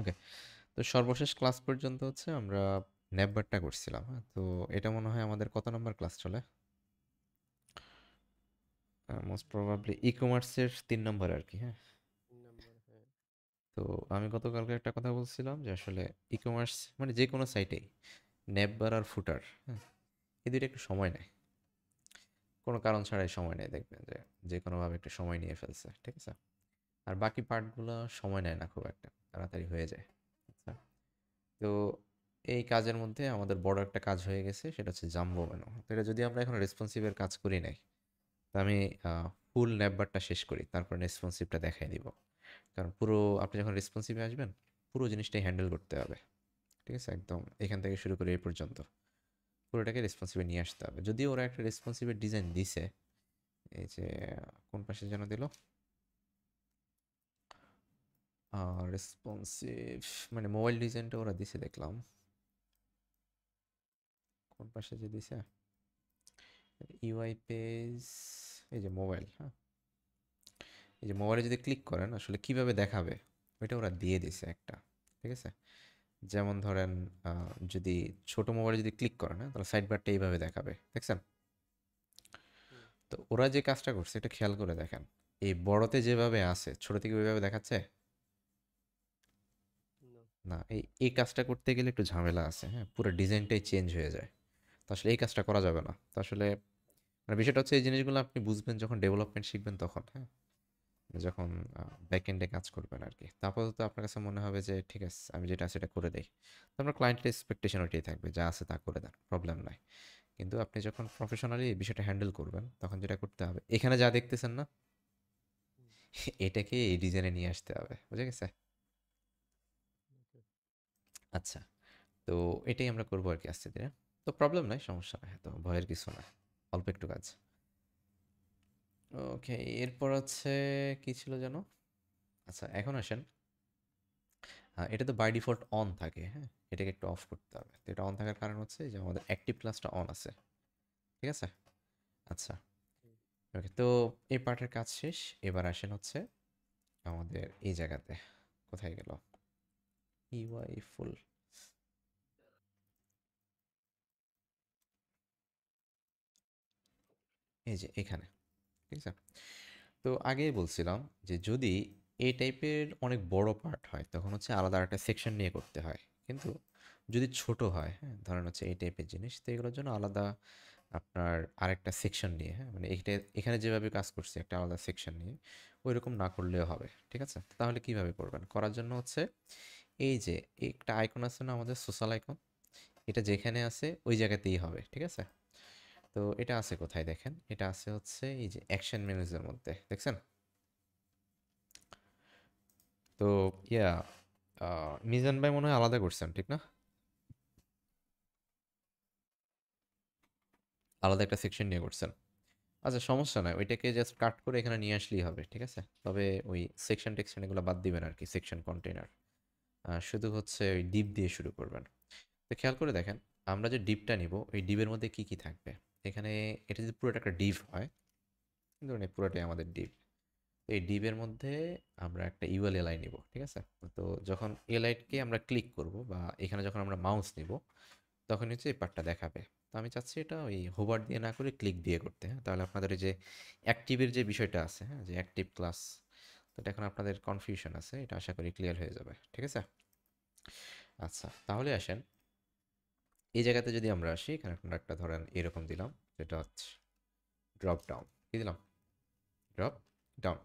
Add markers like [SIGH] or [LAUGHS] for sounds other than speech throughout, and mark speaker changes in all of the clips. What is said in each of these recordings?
Speaker 1: ওকে তো সর্বশেষ ক্লাস পর্যন্ত হচ্ছে আমরা নেববারটা করছিলাম হ্যাঁ? তো এটা মনে হয় আমাদের কত নম্বর ক্লাস চলে? মোস্ট প্রবাবলি ই কমার্সের তিন নম্বর আর কি হ্যাঁ? তো আমি গতকালকে একটা কথা বলছিলাম যে আসলে ই কমার্স মানে যে কোনো সাইটেই নেববার আর ফুটার হ্যাঁ? এই দুইটা একটু সময় নেয়। কোনো কারণ ছাড়াই সময় নেয় দেখবেন যে যে কোনোভাবে একটু সময় নিয়ে ফেলছে ঠিক আছে? আর বাকি পার্টগুলো সময় নেয় না খুব একটা। তাড়াতাড়ি হয়ে যায়। আচ্ছা। তো এই কাজের মধ্যে আমাদের বড় একটা কাজ হয়ে গেছে, সেটা হচ্ছে জাম্বো মেনু তো এটা যদি আমরা এখন রেসপন্সিভের কাজ করি নাই, তো আমি ফুল নেববারটা শেষ করি, তারপর রেসপন্সিভটা দেখাই দিব। কারণ পুরো, আপনি যখন রেসপন্সিভে আসবেন, পুরো জিনিসটাই হ্যান্ডেল করতে হবে। ঠিক আছে? একদম এখান থেকে শুরু করে এই পর্যন্ত। পুরোটাকে রেসপন্সিভে নিয়ে আসতে হবে। যদিও ওরা একটা রেসপন্সিভের ডিজাইন দিছে, এই যে, কোন পাশে যেন দিল? রেসপন্সিভ মানে মোবাইল ডিজাইনটা ওরা দিছে দেখলাম। কোন পাশে যে দিছে? ইউআই পেজ এই যে মোবাইল হ্যাঁ? এই যে মোবাইলে যদি ক্লিক করেন আসলে কীভাবে দেখাবে? ওইটা ওরা দিয়ে দিছে একটা ঠিক আছে? যেমন ধরেন যদি ছোট মোবাইলে যদি ক্লিক করেন হ্যাঁ? তাহলে সাইড বারটা এইভাবে দেখাবে দেখছেন? তো ওরা যে কাজটা করছে এটা খেয়াল করে দেখেন। এই বড়তে যেভাবে আছে ছোট থেকে ওইভাবে দেখাচ্ছে? না। এই এই কাজটা করতে গেলে একটু ঝামেলা আছে হ্যাঁ? পুরো ডিজাইনটাই চেঞ্জ হয়ে যায়। তো আসলে এই কাজটা করা যাবে না। তো আসলে মানে বিষয়টা হচ্ছে এই জিনিসগুলো আপনি বুঝবেন যখন ডেভেলপমেন্ট শিখবেন তখন হ্যাঁ? যখন ব্যাকএন্ডে কাজ করবেন আর কি তারপর তো আপনার কাছে মনে হবে যে ঠিক আছে আমি যেটা আছে সেটা করে দেই। তো আপনার ক্লায়েন্টের এক্সপেকটেশন ওইটাই থাকবে যা আছে তা করে দেন প্রবলেম নাই। কিন্তু আপনি যখন প্রফেশনালি এই বিষয়টা হ্যান্ডেল করবেন তখন যেটা করতে হবে এখানে যা দেখতেছেন না এটাকে এই ডিজাইনে নিয়ে আসতে হবে বুঝে গেছে? আচ্ছা তো এটাই আমরা করব আর কি আস্তে ধীরে তো প্রবলেম নাই, সমস্যা নাই তো ভয়ের কিছু না অল্প একটু কাজ। ওকে এরপর হচ্ছে কি ছিল যেন? আচ্ছা এখন আসেন। এটা তো বাই ডিফল্ট অন থাকে হ্যাঁ? এটাকে একটু অফ করতে হবে। তো এটা অন থাকার কারণ হচ্ছে যে আমাদের অ্যাক্টিভ ক্লাসটা অন আছে। ঠিক আছে? আচ্ছা। ওকে তো এই পার্টের কাজ শেষ। এবার আসেন হচ্ছে আমাদের এই জায়গাতে, কোথায় গেল? ইউআই ফুল এই যে এখানে, ঠিক আছে? তো আগেই বলছিলাম যে যদি এই টাইপের অনেক বড় পার্ট হয়, তখন হচ্ছে আলাদা একটা সেকশন নিয়ে করতে হয়। কিন্তু যদি ছোট হয় হ্যাঁ ধরেন হচ্ছে এই টাইপের জিনিস, তো এগুলোর জন্য আলাদা আপনার আরেকটা সেকশন নিয়ে হ্যাঁ মানে এইটা এখানে যেভাবে কাজ করছে, একটা আলাদা সেকশন নিয়ে ওই রকম না করলেও হবে, ঠিক আছে? তাহলে কীভাবে করবেন? করার জন্য হচ্ছে এই যে, একটা আইকন আছে না আমাদের সোশ্যাল আইকন এটা যেখানে আছে ওই জায়গাতেই হবে, ঠিক আছে? তো এটা আছে কোথায় দেখেন? এটা আছে হচ্ছে এই যে অ্যাকশন মেনুজের মধ্যে, দেখছেন? তো ইয়া মিজান ভাই মনে হয় আলাদা করছেন, ঠিক না? আলাদা একটা সেকশন নিয়ে করছেন। আচ্ছা সমস্যা নয় ওইটাকে জাস্ট কাট করে এখানে নিয়ে আসলেই হবে, ঠিক আছে? তবে ওই সেকশন টেকশন এগুলো বাদ দিবেন আর কি সেকশন কন্টেনার শুধু হচ্ছে ওই ডিপ দিয়ে শুরু করবেন। তো খেয়াল করে দেখেন, আমরা যে ডিপটা নিব, ওই ডিপের মধ্যে কি কি থাকবে? এখানে এটা যদি পুরোটা একটা ডিপ হয়, ধরুন এই পুরোটাই আমাদের ডিপ। তো এই ডিপের মধ্যে আমরা একটা ইউএল এলআই নিব, ঠিক আছে? তো যখন এলআইটকে আমরা ক্লিক করব বা এখানে যখন আমরা মাউস নিব, তখন হচ্ছে এই পার্টটা দেখাবে। তো আমি চাচ্ছি এটা ওই হোভার দিয়ে না করে ক্লিক দিয়ে করতে হ্যাঁ? তাহলে আপনাদের যে অ্যাক্টিভের যে বিষয়টা আছে হ্যাঁ? যে অ্যাক্টিভ ক্লাস এটা এখন আপনাদের কনফিউশন আছে, এটা আশা করি ক্লিয়ার হয়ে যাবে, ঠিক আছে? আচ্ছা তাহলে আসেন, এই জায়গাতে যদি আমরা আসি, এখানে একটা ধরেন এরকম দিলাম, যেটা হচ্ছে ড্রপ ডাউন কি দিলাম? ড্রপ ডাউন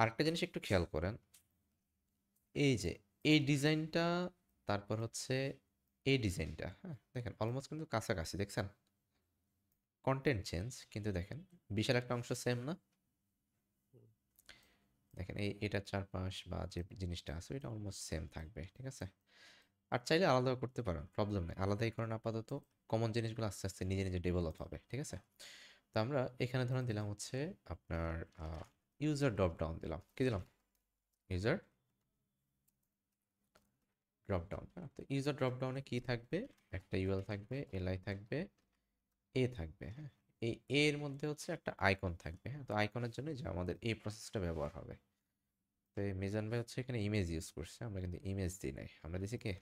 Speaker 1: আরেকটা জিনিস একটু খেয়াল করেন, এই যে, এই ডিজাইনটা, তারপর হচ্ছে এই ডিজাইনটা হ্যাঁ দেখেন অলমোস্ট কিন্তু কাছাকাছি, দেখছেন? কন্টেন্ট চেঞ্জ কিন্তু দেখেন, বিশাল একটা অংশ সেম না দেখেন, এই এটার চারপাশ বা যে জিনিসটা আছে এটা অলমোস্ট সেম থাকবে, ঠিক আছে? আর চাইলে আলাদাও করতে পারেন প্রবলেম নেই। আলাদাই করেন আপাতত কমন জিনিসগুলো আস্তে আস্তে নিজে নিজে ডেভেলপ হবে, ঠিক আছে? তো আমরা এখানে ধরেন দিলাম হচ্ছে আপনার ইউজার ড্রপ ডাউন দিলাম। কি দিলাম? ইউজার ড্রপ ডাউন হ্যাঁ? তো ইউজার ড্রপ ডাউনে কী থাকবে? একটা ইউএল থাকবে এলআই থাকবে এ থাকবে হ্যাঁ? এই এ, এর মধ্যে হচ্ছে একটা আইকন থাকবে হ্যাঁ? তো আইকনের জন্য যে আমাদের এই প্রসেসটা ব্যবহার হবে। তো এই মিজান ভাই হচ্ছে এখানে ইমেজ ইউজ করছে, আমরা কিন্তু ইমেজ দিই নাই। আমরা দিছি কি?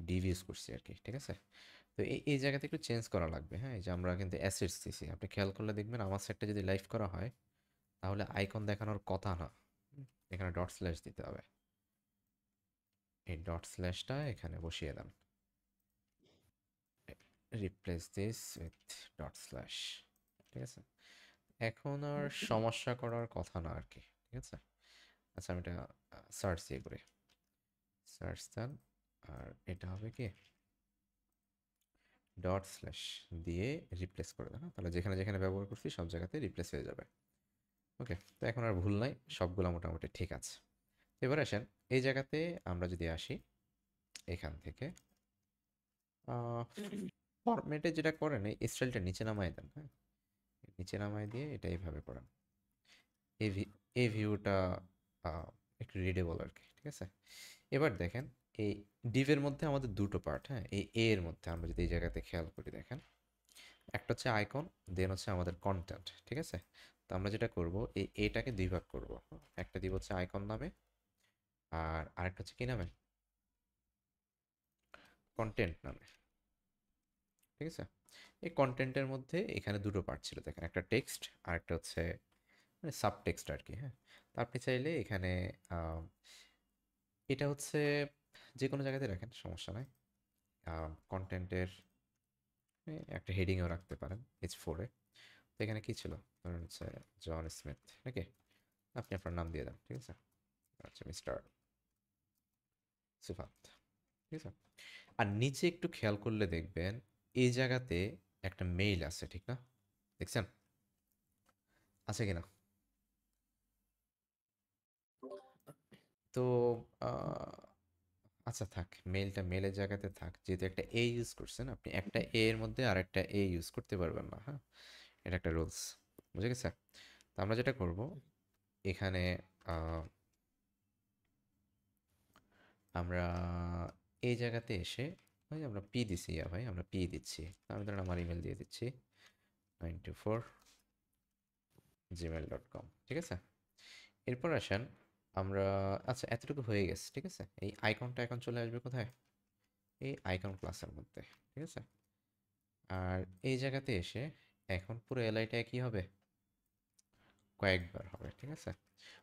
Speaker 1: ডিভ ইউজ করছি আর কি, ঠিক আছে? তো এই এই জায়গাতে একটু চেঞ্জ করা লাগবে হ্যাঁ? যে আমরা কিন্তু অ্যাসেটস দিছি, আপনি খেয়াল করলে দেখবেন আমার সেটটা যদি লাইভ করা হয়, তাহলে আইকন দেখানোর কথা না। এখানে ডট স্ল্যাশ দিতে হবে। এই ডট স্ল্যাশটা এখানে বসিয়ে দেন। Replace this with dot slash ঠিক আছে? এখন আর সমস্যা করার কথা না আর কি ঠিক আছে? আচ্ছা আমি এটা সার্চ দিয়ে করি। সার্চ দেন আর এটা হবে কি? ডট স্ল্যাশ দিয়ে রিপ্লেস করে দেন হ্যাঁ? তাহলে যেখানে যেখানে ব্যবহার করছি সব জায়গাতে রিপ্লেস হয়ে যাবে। ওকে তো এখন আর ভুল নাই সবগুলো মোটামুটি ঠিক আছে। এবার আসেন এই জায়গাতে আমরা যদি আসি এখান থেকে ফরম্যাটে যেটা করেন, এই স্টাইলটা নিচে নামায় দেন হ্যাঁ? নিচে নামায় দিয়ে এটা এইভাবে করেন। এই ভিউটা একটু রিডেবল আর কি, ঠিক আছে? এবার দেখেন, এই ডিভের মধ্যে আমাদের দুটো পার্ট হ্যাঁ? এই এ এর মধ্যে আমরা যদি এই জায়গাতে খেয়াল করি, দেখেন, একটা হচ্ছে আইকন দেন হচ্ছে আমাদের কন্টেন্ট ঠিক আছে? তো আমরা যেটা করব, এই এটাকে দুই ভাগ করব একটা দিব হচ্ছে আইকন নামে, আর আরেকটা হচ্ছে কি নামে? কন্টেন্ট নামে। ঠিক আছে? এই কন্টেন্টের মধ্যে এখানে দুটো পার্ট ছিল। দেখেন, একটা টেক্সট আর একটা হচ্ছে মানে সাব টেক্সট আর কি হ্যাঁ? তো আপনি চাইলে এখানে এটা হচ্ছে যে কোনো জায়গাতে রাখেন, সমস্যা নাই। কন্টেন্টের একটা হেডিংও রাখতে পারেন এইচ ফোরে তো এখানে কী ছিল? ধরুন হচ্ছে জন স্মিথ নাকি? আপনি আপনার নাম দিয়ে দেন, ঠিক আছে? আচ্ছা মিস্টার সুফাত ঠিক আছে? আর নিচে একটু খেয়াল করলে দেখবেন এই জায়গাতে একটা মেইল আছে ঠিক না? দেখছেন? আছে কিনা? তো আচ্ছা থাক মেলটা মেলের জায়গাতে থাক। যেহেতু একটা এ ইউজ করছেন আপনি একটা এ এর মধ্যে আর একটা এ ইউজ করতে পারবেন না হ্যাঁ? এটা একটা রুলস বুঝে গেছে? তো আমরা যেটা করব এখানে আমরা এই জায়গাতে এসে ভাই, আমরা পি দিছি, ইয়া ভাই, আমরা পি দিচ্ছি। আমি ধরুন আমার ইমেল দিয়ে দিচ্ছি nine two four gmail dot com ঠিক আছে? এরপর আসেন, আমরা আচ্ছা এতটুকু হয়ে গেছে, ঠিক আছে? এই আইকনটা এখন চলে আসবে কোথায়? এই আইকন ক্লাসের মধ্যে, ঠিক আছে? আর এই জায়গাতে এসে এখন পুরো এলআইটা কি হবে? কয়েকবার হবে, ঠিক আছে?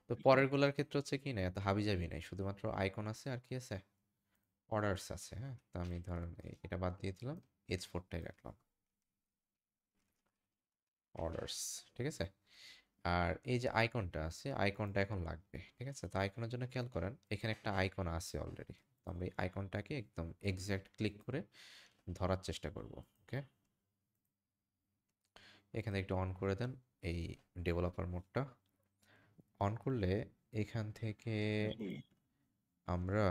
Speaker 1: তো পরেরগুলোর ক্ষেত্রে হচ্ছে কি না এত হাবিজাবি নাই, শুধুমাত্র আইকন আছে আর কি আছে? অর্ডারস আছে হ্যাঁ? তো আমি ধরেন এটা বাদ দিয়ে দিলাম এইচ ফোরটাই রাখলাম। অর্ডারস ঠিক আছে? আর এই যে আইকনটা আছে আইকনটা এখন লাগবে ঠিক আছে? তো আইকনের জন্য খেয়াল করেন এখানে একটা আইকন আছে অলরেডি আমরা এই আইকনটাকে একদম এক্স্যাক্ট ক্লিক করে ধরার চেষ্টা করব ওকে? এখানে একটু অন করে দেন এই ডেভেলপার মোডটা অন করলে এখান থেকে আমরা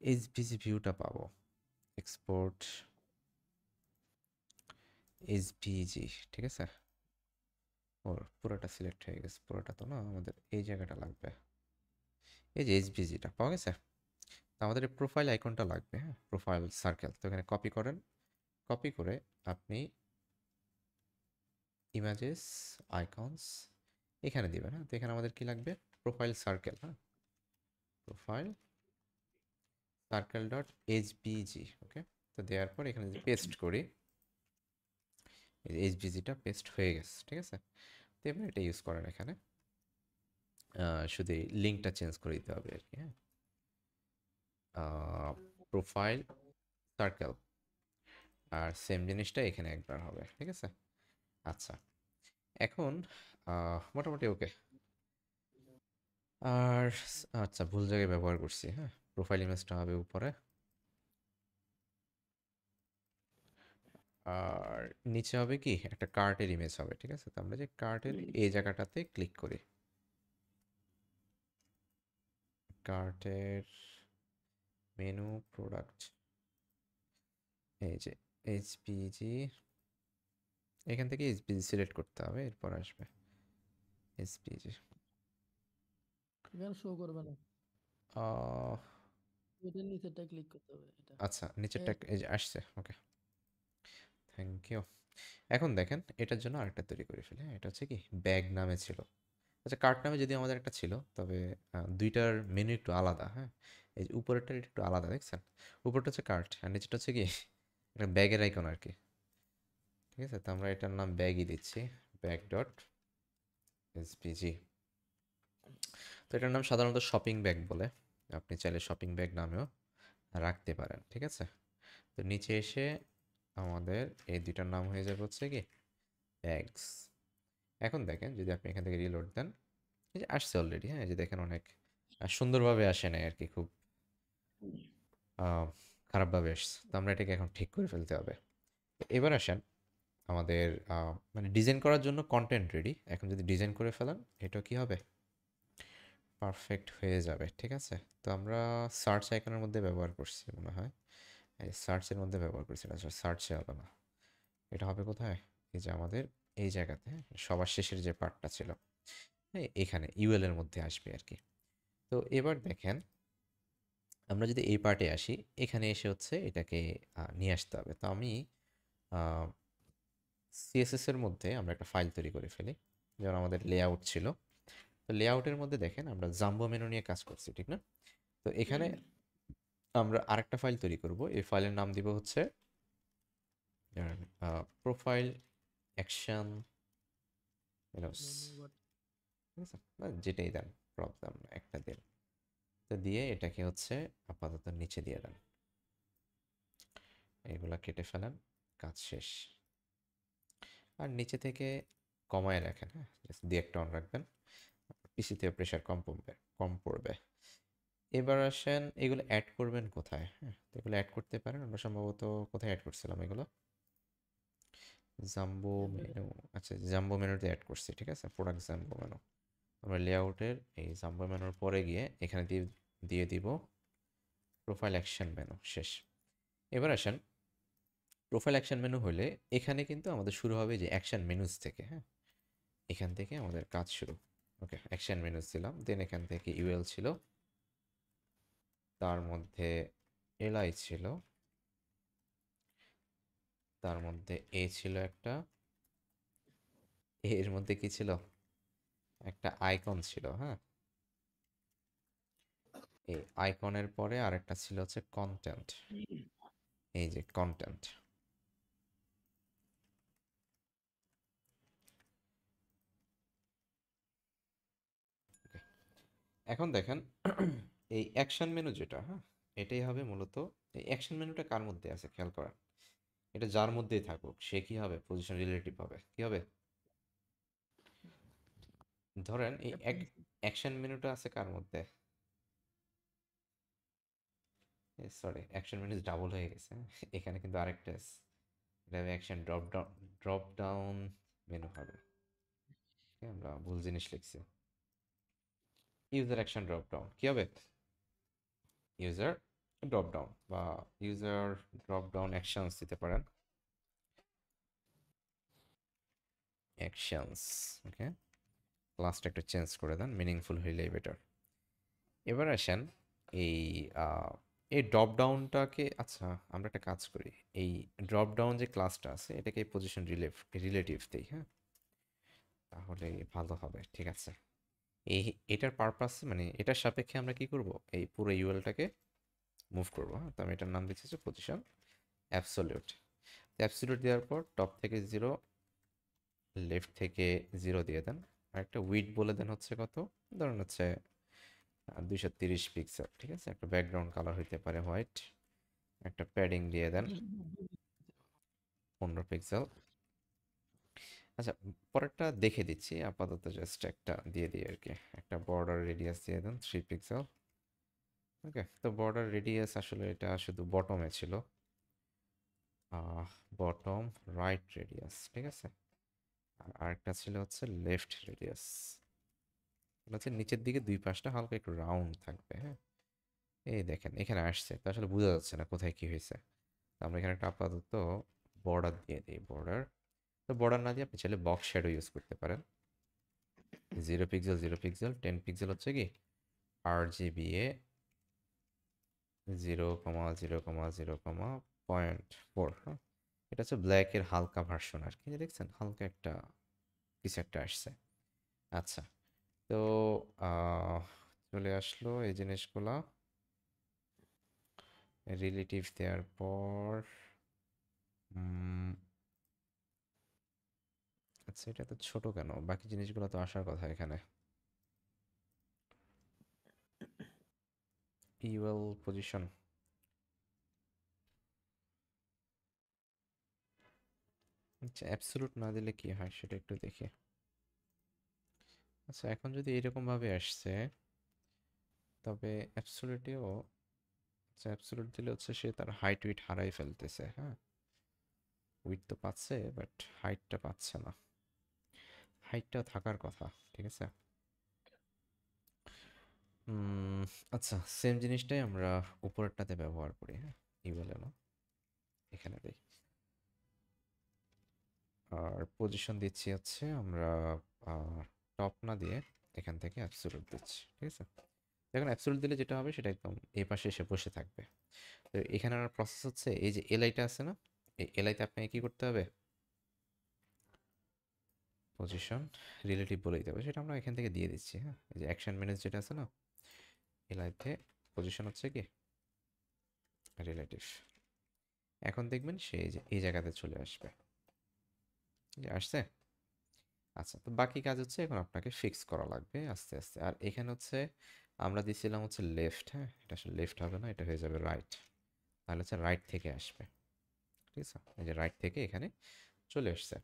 Speaker 1: এইচবিজি ভিউটা পাবো। এক্সপোর্ট এইচবিজি ঠিক আছে? ওর পুরোটা সিলেক্ট হয়ে গেছে, পুরোটা তো না, আমাদের এই জায়গাটা লাগবে। এই যে এইচবিজিটা পাওয়া গেছে? তো আমাদের এই প্রোফাইল আইকনটা লাগবে হ্যাঁ? প্রোফাইল সার্কেল তো এখানে কপি করেন। কপি করে আপনি ইমেজেস আইকনস এখানে দিবেন হ্যাঁ? তো এখানে আমাদের কি লাগবে? প্রোফাইল সার্কেল হ্যাঁ? Profile circle dot HBG okay তো দেওয়ার পর এখানে যদি পেস্ট করি এইচবিজিটা পেস্ট হয়ে গেছে, ঠিক আছে? তো এবার এটা ইউজ করেন এখানে। শুধু লিঙ্কটা চেঞ্জ করে দিতে হবে আর কি হ্যাঁ? প্রোফাইল সার্কেল আর সেম জিনিসটা এখানে একবার হবে, ঠিক আছে? আচ্ছা এখন মোটামুটি ওকে আর আচ্ছা ভুল জায়গায় ব্যবহার করছি হ্যাঁ? প্রোফাইল ইমেজটা হবে উপরে। আর নিচে হবে কি? একটা কার্টের ইমেজ হবে ঠিক আছে? তো আমরা যে কার্টের এই জায়গাটাতে ক্লিক করি। কার্টের মেনু প্রোডাক্ট এই যে এইচপিজি এখান থেকে এইচপিজি সিলেক্ট করতে হবে এরপর আসবে এইচপিজি
Speaker 2: এখানে শো করবে না। এটা নিচেরটা ক্লিক করতে হবে এটা।
Speaker 1: আচ্ছা নিচেরটা এই যে আসছে ওকে থ্যাংক ইউ এখন দেখেন এটার জন্য আরেকটা তৈরি করে ফেলি হ্যাঁ এটা হচ্ছে কি ব্যাগ নামে ছিল। আচ্ছা কার্ট নামে যদি আমাদের একটা ছিল তবে দুইটার মেনু একটু আলাদা হ্যাঁ। এই যে উপরেরটা একটু আলাদা দেখছেন? উপরটা হচ্ছে কার্ট আর নিচেটা হচ্ছে কি একটা ব্যাগের আইকন আর কি। ঠিক আছে তো আমরা এটার নাম ব্যাগই দিচ্ছি ব্যাগ ডট এসপিজি তো এটার নাম সাধারণত শপিং ব্যাগ বলে। আপনি চাইলে শপিং ব্যাগ নামেও রাখতে পারেন, ঠিক আছে? তো নিচে এসে আমাদের এই দুইটার নাম হয়ে যাবে হচ্ছে কি ব্যাগস এখন দেখেন যদি আপনি এখান থেকে রিলোড দেন, এই যে আসছে অলরেডি হ্যাঁ এই যে দেখেন অনেক সুন্দরভাবে আসে নাই আর কি খুব খারাপভাবে আসছে। তো আমরা এটাকে এখন ঠিক করে ফেলতে হবে। এবার আসেন আমাদের মানে ডিজাইন করার জন্য কন্টেন্ট রেডি এখন যদি ডিজাইন করে ফেলেন এটা কি হবে? পারফেক্ট হয়ে যাবে, ঠিক আছে? তো আমরা সার্চ আইকনের মধ্যে ব্যবহার করছি মনে হয়। এই সার্চের মধ্যে ব্যবহার করছি না সার্চে হবে না। এটা হবে কোথায়? এই যে আমাদের, এই জায়গাতে, সবার শেষের যে পার্টটা ছিল হ্যাঁ এখানে ইউএল এর মধ্যে আসবে আর কি। তো এবার দেখেন, আমরা যদি এই পার্টে আসি, এখানে এসে হচ্ছে এটাকে নিয়ে আসতে হবে। তো আমি সিএসএস এর মধ্যে আমরা একটা ফাইল তৈরি করে ফেলি, যেমন আমাদের লেআউট ছিল। তো লেআউটের মধ্যে দেখেন আমরা জাম্বো মেনু নিয়ে কাজ করছি ঠিক না? তো এখানে আমরা আরেকটা ফাইল তৈরি করব। এই ফাইলের নাম দিব হচ্ছে প্রোফাইল অ্যাকশন যেটাই দেন প্রবলেম একটা দিন। তো দিয়ে এটাকে হচ্ছে আপাতত নিচে দিয়ে দেন। এগুলা কেটে ফেলেন কাজ শেষ। আর নিচে থেকে কমায় রাখেন হ্যাঁ দিয়ে একটা অন রাখবেন। পিসিতে প্রেশার কম পড়বে কম পড়বে। এবার আসেন, এগুলো অ্যাড করবেন কোথায়? হ্যাঁ তো এগুলো অ্যাড করতে পারেন। আমরা সম্ভবত কোথায় অ্যাড করছিলাম এগুলো? জাম্বো মেনু আচ্ছা জাম্বো মেনুতে অ্যাড করছি, ঠিক আছে? প্রোডাক্ট জাম্বো মেনু আমরা লেআউটের এই জাম্বো মেনুর পরে গিয়ে এখানে দিয়ে দিয়ে দিব প্রোফাইল অ্যাকশন মেনু শেষ। এবার আসেন প্রোফাইল অ্যাকশন মেনু হলে এখানে কিন্তু আমাদের শুরু হবে যে অ্যাকশন মেনুজ থেকে হ্যাঁ? এখান থেকে আমাদের কাজ শুরু। ওকে অ্যাকশন মেনুজ দিলাম দেন এখান থেকে ইউএল ছিল। তার মধ্যে এলআই ছিল। তার মধ্যে এ ছিল একটা। এর মধ্যে কি ছিল? একটা আইকন ছিল হ্যাঁ? এই আইকনের পরে আরেকটা ছিল হচ্ছে কন্টেন্ট এই যে কন্টেন্ট এখন দেখেন এই অ্যাকশন মেনু যেটা হ্যাঁ এটাই হবে মূলত এই অ্যাকশন মেনুটা কার মধ্যে আছে? খেয়াল করা এটা যার মধ্যেই থাকুক সে কি হবে? পজিশন রিলেটিভ হবে। কি হবে? ধরেন এই অ্যাকশন মেনুটা আছে কার মধ্যে? সরি অ্যাকশন মেনু ডাবল হয়ে গেছে? এখানে কিন্তু আরেকটা এটা হবে action drop down drop down menu হবে। আমরা ভুল জিনিস লিখছি। ইউজার অ্যাকশন ড্রপ ডাউন কি হবে? ইউজার ড্রপ ডাউন বা ইউজার ড্রপ ডাউন অ্যাকশনস দিতে পারেন। অ্যাকশনস ওকে ক্লাসটা একটু চেঞ্জ করে দেন মিনিংফুল হইলেই বেটার এবার আসেন এই এই ড্রপ ডাউনটাকে আচ্ছা আমরা একটা কাজ করি। এই ড্রপ ডাউন যে ক্লাসটা আছে, এটাকে পজিশন রিলেভ রিলেটিভ দিই হ্যাঁ? তাহলে ভালো হবে, ঠিক আছে। এই এটার পারপাস মানে এটার সাপেক্ষে আমরা কি করব? এই পুরো ইউএলটাকে মুভ করব হ্যাঁ? তো আমি এটার নাম দিচ্ছি যে পজিশন অ্যাবসলিউট অ্যাবসলিউট দেওয়ার পর টপ থেকে জিরো লেফট থেকে জিরো দিয়ে দেন। আর একটা উইড বলে দেন হচ্ছে কত? ধরুন হচ্ছে দুইশো তিরিশ পিক্সেল ঠিক আছে? একটা ব্যাকগ্রাউন্ড কালার হইতে পারে হোয়াইট একটা প্যাডিং দিয়ে দেন পনেরো পিক্সেল আচ্ছা পরেরটা দেখে দিচ্ছি। আপাতত জাস্ট একটা দিয়ে দিই আর কি একটা বর্ডার রেডিয়াস দিয়ে দেন থ্রি পিক্সেল ওকে তো বর্ডার রেডিয়াস আসলে এটা শুধু বটমে ছিল। বটম রাইট রেডিয়াস ঠিক আছে? আর আরেকটা ছিল হচ্ছে লেফট রেডিয়াস হচ্ছে নিচের দিকে দুই পাশটা হালকা একটু রাউন্ড থাকবে হ্যাঁ? এই দেখেন, এখানে আসছে। তো আসলে বোঝা যাচ্ছে না কোথায় কি হয়েছে। তো আমরা এখানে একটা আপাতত বর্ডার দিয়ে দিই বর্ডার তো বর্ডার না দিয়ে আপনি চাইলে বক্স শ্যাডো ইউজ করতে পারেন। Zero pixel zero pixel ten pixel হচ্ছে কি? আর GBA zero comma zero comma zero comma point four হ্যাঁ? এটা হচ্ছে ব্ল্যাকের হালকা ভার্সন আর কি। দেখছেন? হালকা একটা, কিছু একটা আসছে। আচ্ছা তো চলে আসলো এই জিনিসগুলা। রিলেটিভ দেওয়ার পর আচ্ছা এটা তো ছোট কেন? বাকি জিনিসগুলো তো আসার কথা এখানে। ইউএল পজিশন আচ্ছা অ্যাবসলিউট না দিলে কি হয় সেটা একটু দেখি। আচ্ছা এখন যদি এরকম ভাবে আসছে, তবে অ্যাবসলিউটেও আচ্ছা অ্যাবসলিউট দিলে হচ্ছে সে তার হাইট উইট হারাই ফেলতেছে হ্যাঁ? উইট তো পাচ্ছে বাট হাইটটা পাচ্ছে না। হাইটটা থাকার কথা, ঠিক আছে? আচ্ছা সেম জিনিসটাই আমরা উপরেরটাতে ব্যবহার করি হ্যাঁ? ই বলে না এখানে দিই আর পজিশন দিচ্ছি হচ্ছে আমরা টপ না দিয়ে এখান থেকে অ্যাবসোলুট দিচ্ছি, ঠিক আছে? দেখুন অ্যাবসোলুট দিলে যেটা হবে সেটা একদম এই পাশে এসে বসে থাকবে। তো এখানে প্রসেস হচ্ছে, এই যে এলআইটা আছে না? এই এলআইতে আপনাকে কি করতে হবে? পজিশন রিলেটিভ বলে দিতে হবে। সেটা আমরা এখান থেকে দিয়ে দিচ্ছি হ্যাঁ? এই যে অ্যাকশন ম্যানেজ যেটা আছে না এলআইতে পজিশন হচ্ছে কি? রিলেটিভ এখন দেখবেন সে যে, এই জায়গাতে চলে আসবে। যে আসছে? আচ্ছা তো বাকি কাজ হচ্ছে এখন আপনাকে ফিক্স করা লাগবে আস্তে আস্তে। আর এখানে হচ্ছে, আমরা দিছিলাম হচ্ছে লেফট হ্যাঁ? এটা আসলে লেফট হবে না, এটা হয়ে যাবে রাইট তাহলে হচ্ছে রাইট থেকে আসবে। ঠিক আছে? এই যে রাইট থেকে এখানে চলে আসছে।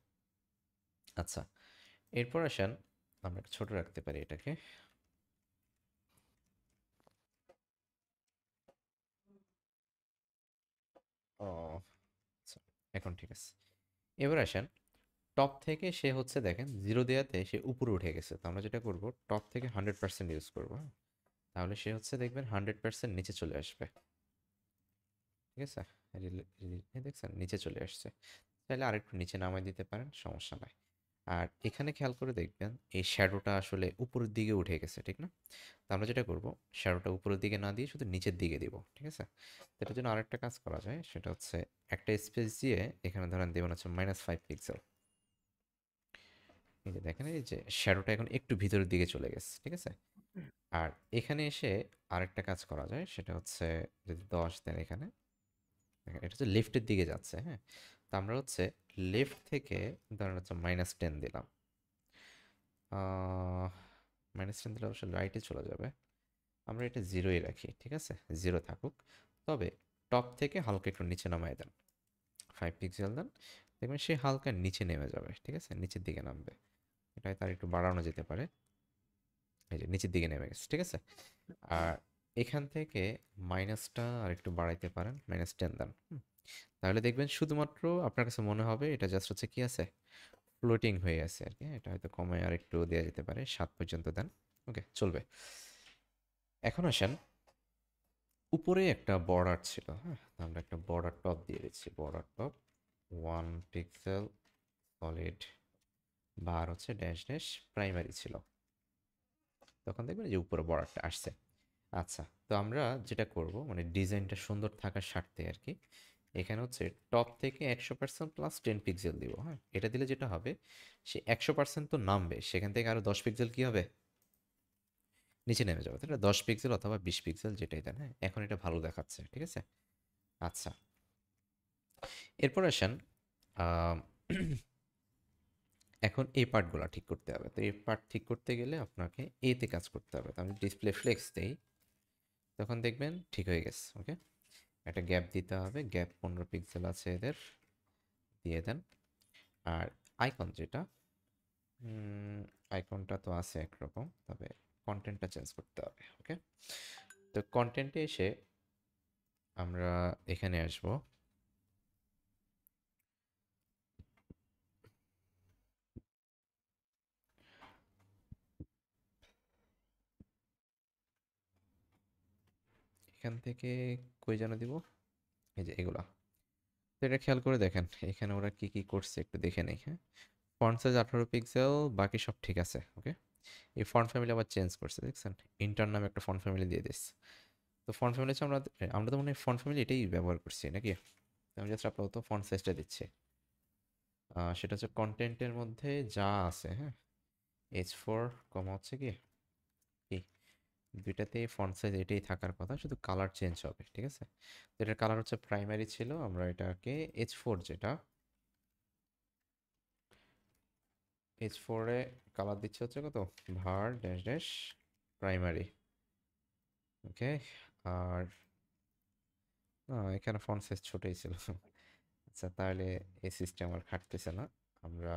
Speaker 1: আচ্ছা এরপর আসেন, আমরা ছোট রাখতে পারি এটাকে। ও আচ্ছা এখন ঠিক আছে। এবার আসেন টপ থেকে সে হচ্ছে দেখেন জিরো দেওয়াতে সে উপরে উঠে গেছে। তো আমরা যেটা করব টপ থেকে হান্ড্রেড পার্সেন্ট ইউজ করব হ্যাঁ? তাহলে সে হচ্ছে দেখবেন হান্ড্রেড পার্সেন্ট নিচে চলে আসবে। ঠিক আছে? দেখছেন, নিচে চলে আসছে। চাইলে আরেকটু নিচে নামাই দিতে পারেন, সমস্যা নাই। আর এখানে খেয়াল করে দেখবেন, এই শ্যাডোটা আসলে উপরের দিকে উঠে গেছে, ঠিক না? তো আমরা যেটা করব, শ্যাডোটা উপরের দিকে না দিয়ে শুধু নিচের দিকে দিব, ঠিক আছে? এটার জন্য আরেকটা কাজ করা যায়, সেটা হচ্ছে একটা স্পেস দিয়ে এখানে ধরেন দেবেন হচ্ছে মাইনাস ফাইভ পিক্সেল এই যে দেখেন, এই যে শ্যাডোটা এখন একটু ভিতরের দিকে চলে গেছে, ঠিক আছে? আর এখানে এসে আরেকটা কাজ করা যায়, সেটা হচ্ছে যদি দশ দেন এখানে এটা হচ্ছে লেফটের দিকে যাচ্ছে হ্যাঁ? তো আমরা হচ্ছে লেফট থেকে, ধরেন হচ্ছে মাইনাস টেন দিলাম। মাইনাস টেন দিলে অবশ্যই রাইটে চলে যাবে। আমরা এটা জিরোই রাখি, ঠিক আছে? জিরো থাকুক। তবে টপ থেকে হালকা একটু নিচে নামায় দেন। ফাইভ পিক্সেল দেন। দেখবেন সে হালকা নিচে নেমে যাবে, ঠিক আছে? নিচের দিকে নামবে। এটাই তার একটু বাড়ানো যেতে পারে। এই যে নিচের দিকে নেমে গেছে, ঠিক আছে? আর এখান থেকে মাইনাসটা আর একটু বাড়াইতে পারেন। মাইনাস টেন দেন। তাহলে দেখবেন শুধুমাত্র আপনার কাছে মনে হবে এটা জাস্ট হচ্ছে কি আছে? ফ্লোটিং হয়ে আছে আর কি এটা হয়তো কমে আর একটু দেওয়া যেতে পারে, সাত পর্যন্ত দেন ওকে চলবে। এখন আসেন, উপরে একটা বর্ডার ছিল হ্যাঁ আমরা একটা বর্ডার টপ দিয়ে দিচ্ছি border top one pixel solid বার হচ্ছে ড্যাশ ড্যাশ প্রাইমারি ছিল। তখন দেখবেন যে উপরে বর্ডারটা আসছে। আচ্ছা তো আমরা যেটা করব মানে ডিজাইনটা সুন্দর থাকার স্বার্থে আর কি এখানে হচ্ছে টপ থেকে একশো পার্সেন্ট প্লাস টেন পিক্সেল দিব হ্যাঁ? এটা দিলে যেটা হবে, সে একশো পার্সেন্ট তো নামবে, সেখান থেকে আরও দশ পিক্সেল কী হবে? নিচে নেমে যাবে না দশ পিক্সেল অথবা বিশ পিক্সেল যেটাই দেন হ্যাঁ? এখন এটা ভালো দেখাচ্ছে, ঠিক আছে? আচ্ছা। এরপর আসেন [CLEARS THROAT] এখন এই পার্টগুলো ঠিক করতে হবে। তো এই পার্ট ঠিক করতে গেলে আপনাকে এতে কাজ করতে হবে। তো আমি ডিসপ্লে ফ্লেক্স দেই, তখন দেখবেন ঠিক হয়ে গেছে ওকে একটা গ্যাপ দিতে হবে। গ্যাপ পনেরো পিক্সেল আছে এদের। দিয়ে দেন। আর আইকন যেটা আইকনটা তো আছে একরকম, তবে কন্টেন্টটা চেঞ্জ করতে হবে ওকে তো কন্টেন্টে এসে আমরা এখানে আসব। এখান থেকে কই যেন দিব? এই যে এগুলা। তো এটা খেয়াল করে দেখেন, এখানে ওরা কি কি করছে একটু দেখে নেই হ্যাঁ? ফন্ট সাইজ আঠারো পিক্সেল, বাকি সব ঠিক আছে, ওকে? এই ফন্ট ফ্যামিলি আবার চেঞ্জ করছে, দেখছেন? ইন্টার নামে একটা ফন্ট ফ্যামিলি দিয়ে দিস তো ফন্ট ফ্যামিলি হচ্ছে আমরা আমরা তো মনে হয় ফন্ট ফ্যামিলি এটাই ব্যবহার করছি, নাকি? আমি জাস্ট আপাতত ফন্ট সাইজটা দিচ্ছি। সেটা হচ্ছে কন্টেন্টের মধ্যে যা আছে হ্যাঁ? এইচ ফোর কমা হচ্ছে কি? দুইটাতেই ফন্ট সাইজ এটাই থাকার কথা, শুধু কালার চেঞ্জ হবে, ঠিক আছে? তো এটার কালার হচ্ছে প্রাইমারি ছিল, আমরা এটাকে এইচ ফোর যেটা এইচ ফোরে কালার দিচ্ছে হচ্ছে কত? ভার ড্যাশ ড্যাশ প্রাইমারি ওকে আর এখানে ফন্ট সাইজ ছোটই ছিল। আচ্ছা তাহলে এই সিস্টেম আর খাটতেছে না, আমরা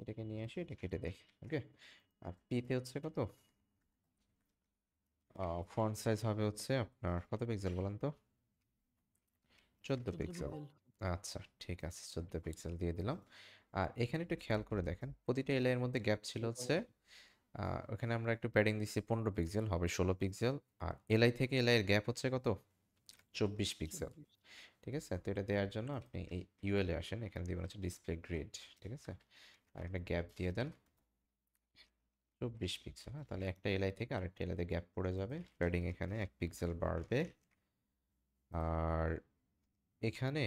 Speaker 1: এটাকে নিয়ে আসি এটা কেটে দেখি ওকে? আর পিতে হচ্ছে কত? ফন্ট সাইজ হবে হচ্ছে আপনার কত পিক্সেল বলেন তো? চোদ্দ পিক্সেল আচ্ছা ঠিক আছে চোদ্দ পিক্সেল দিয়ে দিলাম। আর এখানে একটু খেয়াল করে দেখেন প্রতিটা এলাই এর মধ্যে গ্যাপ ছিল হচ্ছে ওখানে আমরা একটু প্যাডিং দিচ্ছি পনেরো পিক্সেল হবে ষোলো পিক্সেল আর এলআই থেকে এলআই এর গ্যাপ হচ্ছে কত? চব্বিশ পিক্সেল ঠিক আছে? তো এটা দেওয়ার জন্য আপনি এই ইউএল এ আসেন এখানে দিবেন হচ্ছে ডিসপ্লে গ্রেড ঠিক আছে? আর একটা গ্যাপ দিয়ে দেন। চব্বিশ পিক্সেল হ্যাঁ? তাহলে একটা এলআই থেকে আরেকটা এলআইতে গ্যাপ পড়ে যাবে। প্যাডিং এখানে এক পিক্সেল বাড়বে। আর এখানে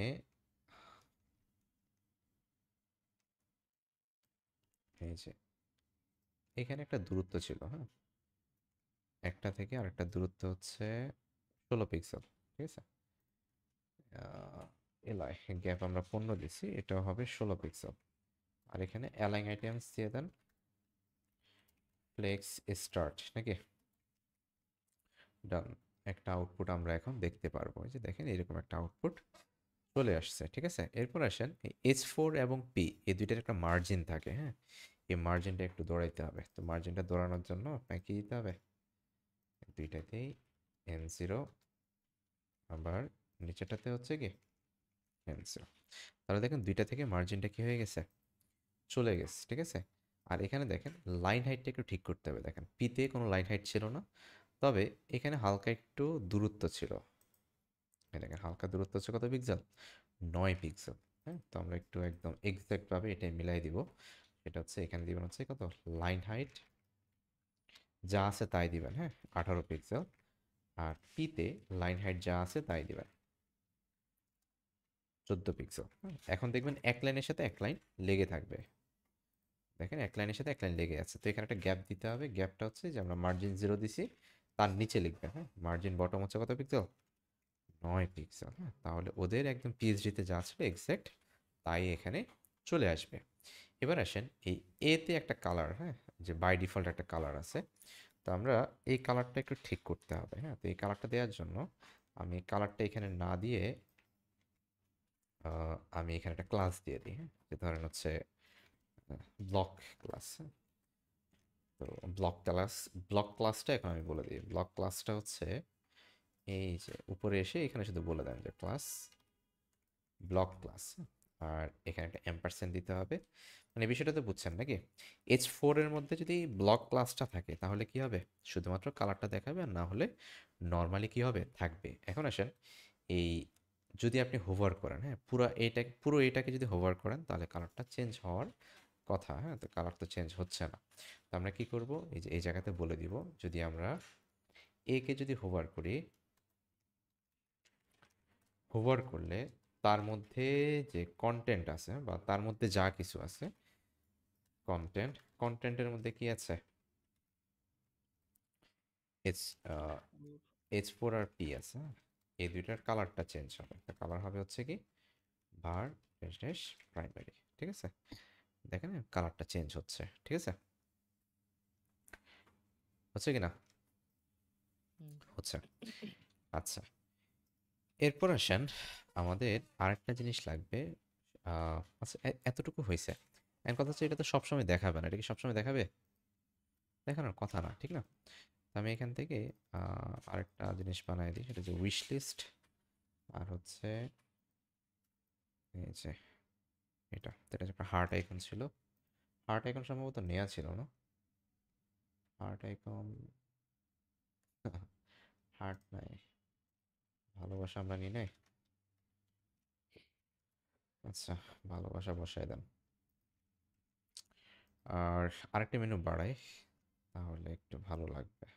Speaker 1: এখানে একটা দূরত্ব ছিল হ্যাঁ? একটা থেকে আরেকটা দূরত্ব হচ্ছে ষোলো পিক্সেল ঠিক আছে? এলাই গ্যাপ আমরা পনেরো দিচ্ছি এটা হবে ষোলো পিক্সেল আর এখানে অ্যালাইং আইটেমস দিয়ে দেন। ফ্লেক্স স্টার্ট নাকি? ডান একটা আউটপুট আমরা এখন দেখতে পারব। যে দেখেন, এরকম একটা আউটপুট চলে আসছে, ঠিক আছে? এরপর আসেন এইচ ফোর এবং পি এই দুইটার একটা মার্জিন থাকে হ্যাঁ? এই মার্জিনটা একটু দৌড়াইতে হবে। তো মার্জিনটা দৌড়ানোর জন্য আপনাকে দিতে হবে? দুইটাতেই এন জিরো আবার নিচেটাতে হচ্ছে কি? এন জিরো তাহলে দেখেন, দুইটা থেকে মার্জিনটা কি হয়ে গেছে? চলে গেছে, ঠিক আছে? আর এখানে দেখেন লাইন হাইটটা একটু ঠিক করতে হবে। দেখেন পিতে কোনো লাইন হাইট ছিল না, তবে এখানে হালকা একটু দূরত্ব ছিল। দেখেন, হালকা দূরত্ব হচ্ছে কত পিক্সেল নয় পিক্সেল হ্যাঁ? তো আমরা একটু একদম এক্সাক্টভাবে এটাই মিলাই দিব। সেটা হচ্ছে, এখানে দিবেন হচ্ছে কত? লাইন হাইট যা আছে তাই দিবেন হ্যাঁ? আঠারো পিক্সেল আর পিতে লাইন হাইট যা আছে তাই দিবেন। চোদ্দ পিক্সেল এখন দেখবেন এক লাইনের সাথে এক লাইন লেগে থাকবে। দেখেন, এক লাইনের সাথে এক লাইন লেগে আছে। তো এখানে একটা গ্যাপ দিতে হবে। গ্যাপটা হচ্ছে যে আমরা মার্জিন জিরো দিছি, তার নিচে লিখবে হ্যাঁ? মার্জিন বটম হচ্ছে কত পিক্সেল নয় পিক্সেল হ্যাঁ? তাহলে ওদের একদম পিএইচডিতে যা ছিল এক্স্যাক্ট তাই এখানে চলে আসবে। এবার আসেন, এই এতে একটা কালার হ্যাঁ? যে বাই ডিফল্ট একটা কালার আছে। তো আমরা এই কালারটা একটু ঠিক করতে হবে হ্যাঁ? তো এই কালারটা দেওয়ার জন্য আমি কালারটা এখানে না দিয়ে আমি এখানে একটা ক্লাস দিয়ে দিই হ্যাঁ? যে ধরেন হচ্ছে ব্লক ক্লাস তো ব্লক ক্লাস ব্লক ক্লাসটা এখন আমি বলে দিই। ব্লক ক্লাসটা হচ্ছে এই যে উপরে এসে এখানে শুধু বলে দেন যে ক্লাস ব্লক ক্লাস আর এখানে একটা এম্পারসেন্ট দিতে হবে। মানে বিষয়টা তো বুঝছেন নাকি? এইচ ফোর এর মধ্যে যদি ব্লক ক্লাসটা থাকে, তাহলে কি হবে? শুধুমাত্র কালারটা দেখাবে আর না হলে নর্মালি কি হবে? থাকবে। এখন আসেন, এই যদি আপনি হোভার করেন হ্যাঁ পুরো এটা পুরো এটাকে যদি হোভার করেন, তাহলে কালারটা চেঞ্জ হওয়ার কথা হ্যাঁ তো কালার তো চেঞ্জ হচ্ছে না। তো আমরা কি করব? এই যে, এই জায়গাতে বলে দিব, যদি আমরা একে যদি হোভার করি হোভার করলে তার মধ্যে যে কন্টেন্ট আছে বা তার মধ্যে যা কিছু আছে কন্টেন্ট কন্টেন্টের মধ্যে কি আছে? এইচ এইচ ফোর আর পি আছে হ্যাঁ? এই দুইটার কালারটা চেঞ্জ হবে। কালার হবে হচ্ছে কি ভার প্রাইমারি ঠিক আছে? দেখেন কালারটা চেঞ্জ হচ্ছে, ঠিক আছে? হচ্ছে কি না হচ্ছে। আচ্ছা। এরপর আসেন আমাদের আরেকটা জিনিস লাগবে আচ্ছা এতটুকু হয়েছে। এখন কথা হচ্ছে এটা তো সবসময় দেখাবে না, এটা কি সবসময় দেখাবে? দেখানোর কথা না, ঠিক না? আমি এখান থেকে আরেকটা জিনিস বানাই দিই, সেটা হচ্ছে উইশ লিস্ট আর হচ্ছে, এই যে এটা। এটা একটা হার্ট আইকন ছিল। হার্ট আইকন সম্ভবত নেওয়া ছিল না। হার্ট আইকন হার্ট নাই। ভালোবাসা আমরা নিয়ে নেই। আচ্ছা ভালোবাসা বসায় দেন। আর আরেকটা মেনু বাড়াই, তাহলে একটু ভালো লাগবে।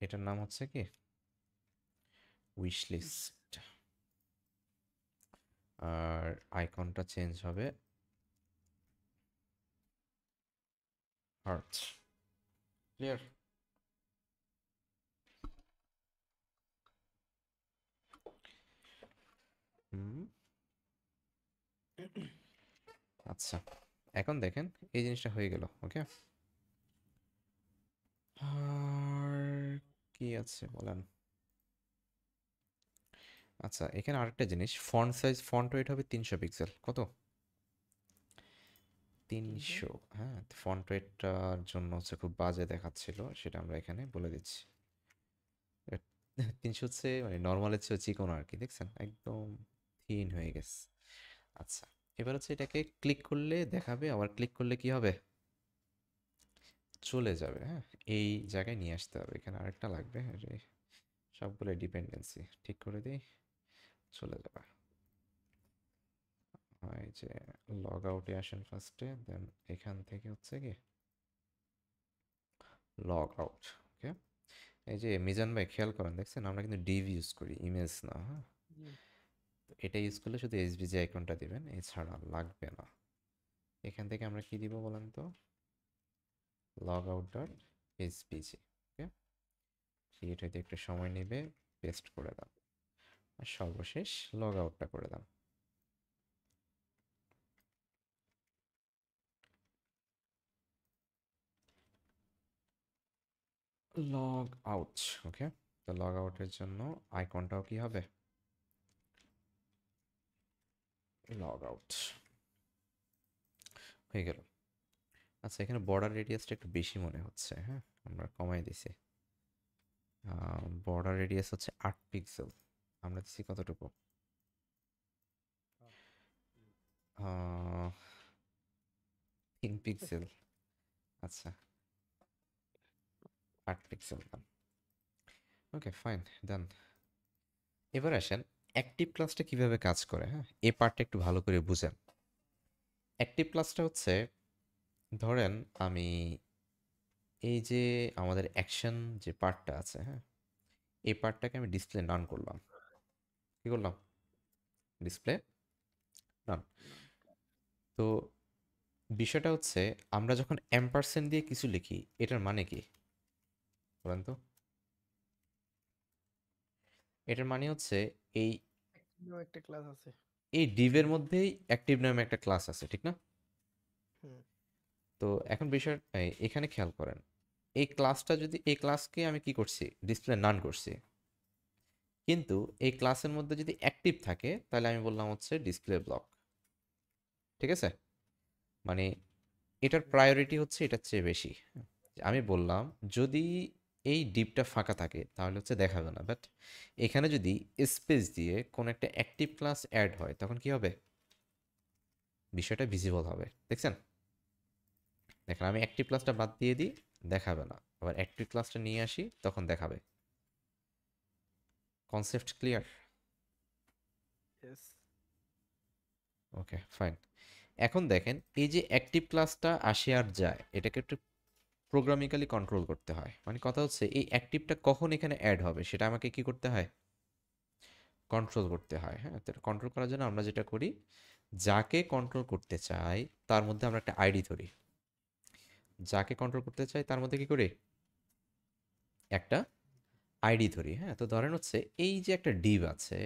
Speaker 1: এটার নাম হচ্ছে কি? উইশ লিস্ট আর আইকনটা চেঞ্জ হবে। Heart clear? হুম আচ্ছা এখন দেখেন এই জিনিসটা হয়ে গেল ওকে আর কি আছে বলেন? আচ্ছা এখানে আরেকটা জিনিস ফন্ট সাইজ ফন্ট ওয়েট হবে তিনশো পিক্সেল কত? তিনশো। হ্যাঁ ফন্ট ওয়েটটার জন্য হচ্ছে খুব বাজে দেখাচ্ছিল সেটা আমরা এখানে বলে দিচ্ছি। তিনশো হচ্ছে মানে নর্মালের চেয়ে চিকন আর কি দেখছেন? একদম থিন হয়ে গেছে। আচ্ছা এবার হচ্ছে এটাকে ক্লিক করলে দেখাবে আবার ক্লিক করলে কি হবে? চলে যাবে হ্যাঁ এই জায়গায় নিয়ে আসতে হবে এখানে আরেকটা লাগবে আরে সবগুলো ডিপেন্ডেন্সি ঠিক করে দিই। চলে যাবে। এই যে লগ আউটে আসেন ফার্স্টে দেন এখান থেকে হচ্ছে কি লগ আউট ওকে এই যে মিজান ভাই খেয়াল করেন দেখছেন? আমরা কিন্তু ডিভ ইউজ করি ইমেজ না হ্যাঁ? এটা ইউজ করলে শুধু এসবিজি আইকনটা দিবেন এছাড়া লাগবে না। এখান থেকে আমরা কি দিব বলেন তো? Logout dot SBG okay create হইতে একটু সময় নেবে পেস্ট করে দাও। আর সর্বশেষ লগ আউটটা করে দাও। লগ আউট ওকে তো লগ আউটের জন্য আইকনটাও কি হবে? লগ আউট হয়ে গেল। আচ্ছা এখানে বর্ডার রেডিয়াসটা একটু বেশি মনে হচ্ছে হ্যাঁ? আমরা কমাই দিছি। বর্ডার রেডিয়াস হচ্ছে আট পিক্সেল আমরা দিছি কতটুকু? তিন পিক্সেল আচ্ছা। আট পিক্সেল ওকে ফাইন ডান এবার আসেন অ্যাক্টিভ ক্লাসটা কীভাবে কাজ করে হ্যাঁ? এই পার্টটা একটু ভালো করে বুঝেন। অ্যাক্টিভ ক্লাসটা হচ্ছে ধরেন আমি এই যে আমাদের অ্যাকশন যে পার্টটা আছে হ্যাঁ? এই পার্টটাকে আমি ডিসপ্লে নান করলাম। কি করলাম? ডিসপ্লে নান তো বিষয়টা হচ্ছে আমরা যখন অ্যাম্পারসেন্ট দিয়ে কিছু লিখি এটার মানে কি? বলেন তো। এটার মানে হচ্ছে এই
Speaker 2: একটা ক্লাস আছে।
Speaker 1: এই ডিভের মধ্যেই অ্যাক্টিভ নামে একটা ক্লাস আছে ঠিক না। তো এখন বিষয় এখানে খেয়াল করেন এই ক্লাসটা যদি এই ক্লাসকে আমি কি করছি? ডিসপ্লে নান করছি। কিন্তু এই ক্লাসের মধ্যে যদি অ্যাক্টিভ থাকে, তাহলে আমি বললাম হচ্ছে ডিসপ্লে ব্লক ঠিক আছে? মানে এটার প্রায়োরিটি হচ্ছে এটার চেয়ে বেশি। আমি বললাম, যদি এই ডিপটা ফাঁকা থাকে, তাহলে হচ্ছে দেখাবে না। বাট এখানে যদি স্পেস দিয়ে কোনো একটা অ্যাক্টিভ ক্লাস অ্যাড হয়, তখন কি হবে? বিষয়টা ভিজিবল হবে। দেখছেন? দেখেন, আমি অ্যাক্টিভ ক্লাসটা বাদ দিয়ে দিই, দেখাবে না। আবার অ্যাক্টিভ ক্লাসটা নিয়ে আসি, তখন দেখাবে। Concept clear
Speaker 2: yes
Speaker 1: okay fine এখন দেখেন এই যে অ্যাক্টিভ ক্লাসটা আসে আর যায় এটাকে একটু প্রোগ্রামিক্যালি কন্ট্রোল করতে হয়। মানে কথা হচ্ছে এই অ্যাক্টিভটা কখন এখানে অ্যাড হবে সেটা আমাকে কি করতে হয়? কন্ট্রোল করতে হয় হ্যাঁ? তো কন্ট্রোল করার জন্য আমরা যেটা করি যাকে কন্ট্রোল করতে চাই তার মধ্যে আমরা একটা আইডি ধরি। যাকে কন্ট্রোল করতে চাই তার মধ্যে কি করি? একটা আইডি ধরি হ্যাঁ? তো ধরেন হচ্ছে এই যে একটা ডিভ আছে,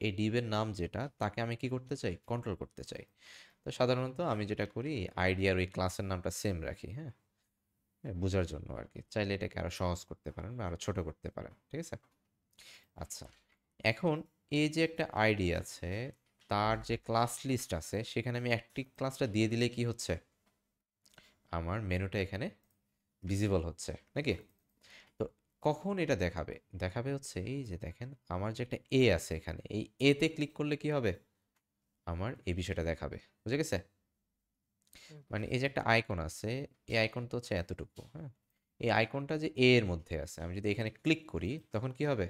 Speaker 1: এই ডিভের নাম যেটা, তাকে আমি কি করতে চাই? কন্ট্রোল করতে চাই। তো সাধারণত আমি যেটা করি, আইডি আর ওই ক্লাসের নামটা সেম রাখি হ্যাঁ? বোঝার জন্য আর কি চাইলে এটাকে আরও সহজ করতে পারেন বা আরও ছোটো করতে পারেন, ঠিক আছে? আচ্ছা এখন এই যে একটা আইডি আছে, তার যে ক্লাস লিস্ট আছে, সেখানে আমি একটি ক্লাসটা দিয়ে দিলে কি হচ্ছে? আমার মেনুটা এখানে ভিজিবল হচ্ছে, নাকি? কখন এটা দেখাবে? দেখাবে হচ্ছে এই যে দেখেন আমার যে একটা এ আছে এখানে এই এতে ক্লিক করলে কি হবে? আমার এই বিষয়টা দেখাবে বুঝে গেছে? মানে এই যে একটা আইকন আছে এই আইকন তো হচ্ছে এতটুকু হ্যাঁ? এই আইকনটা যে এ এর মধ্যে আছে আমি যদি এখানে ক্লিক করি তখন কি হবে?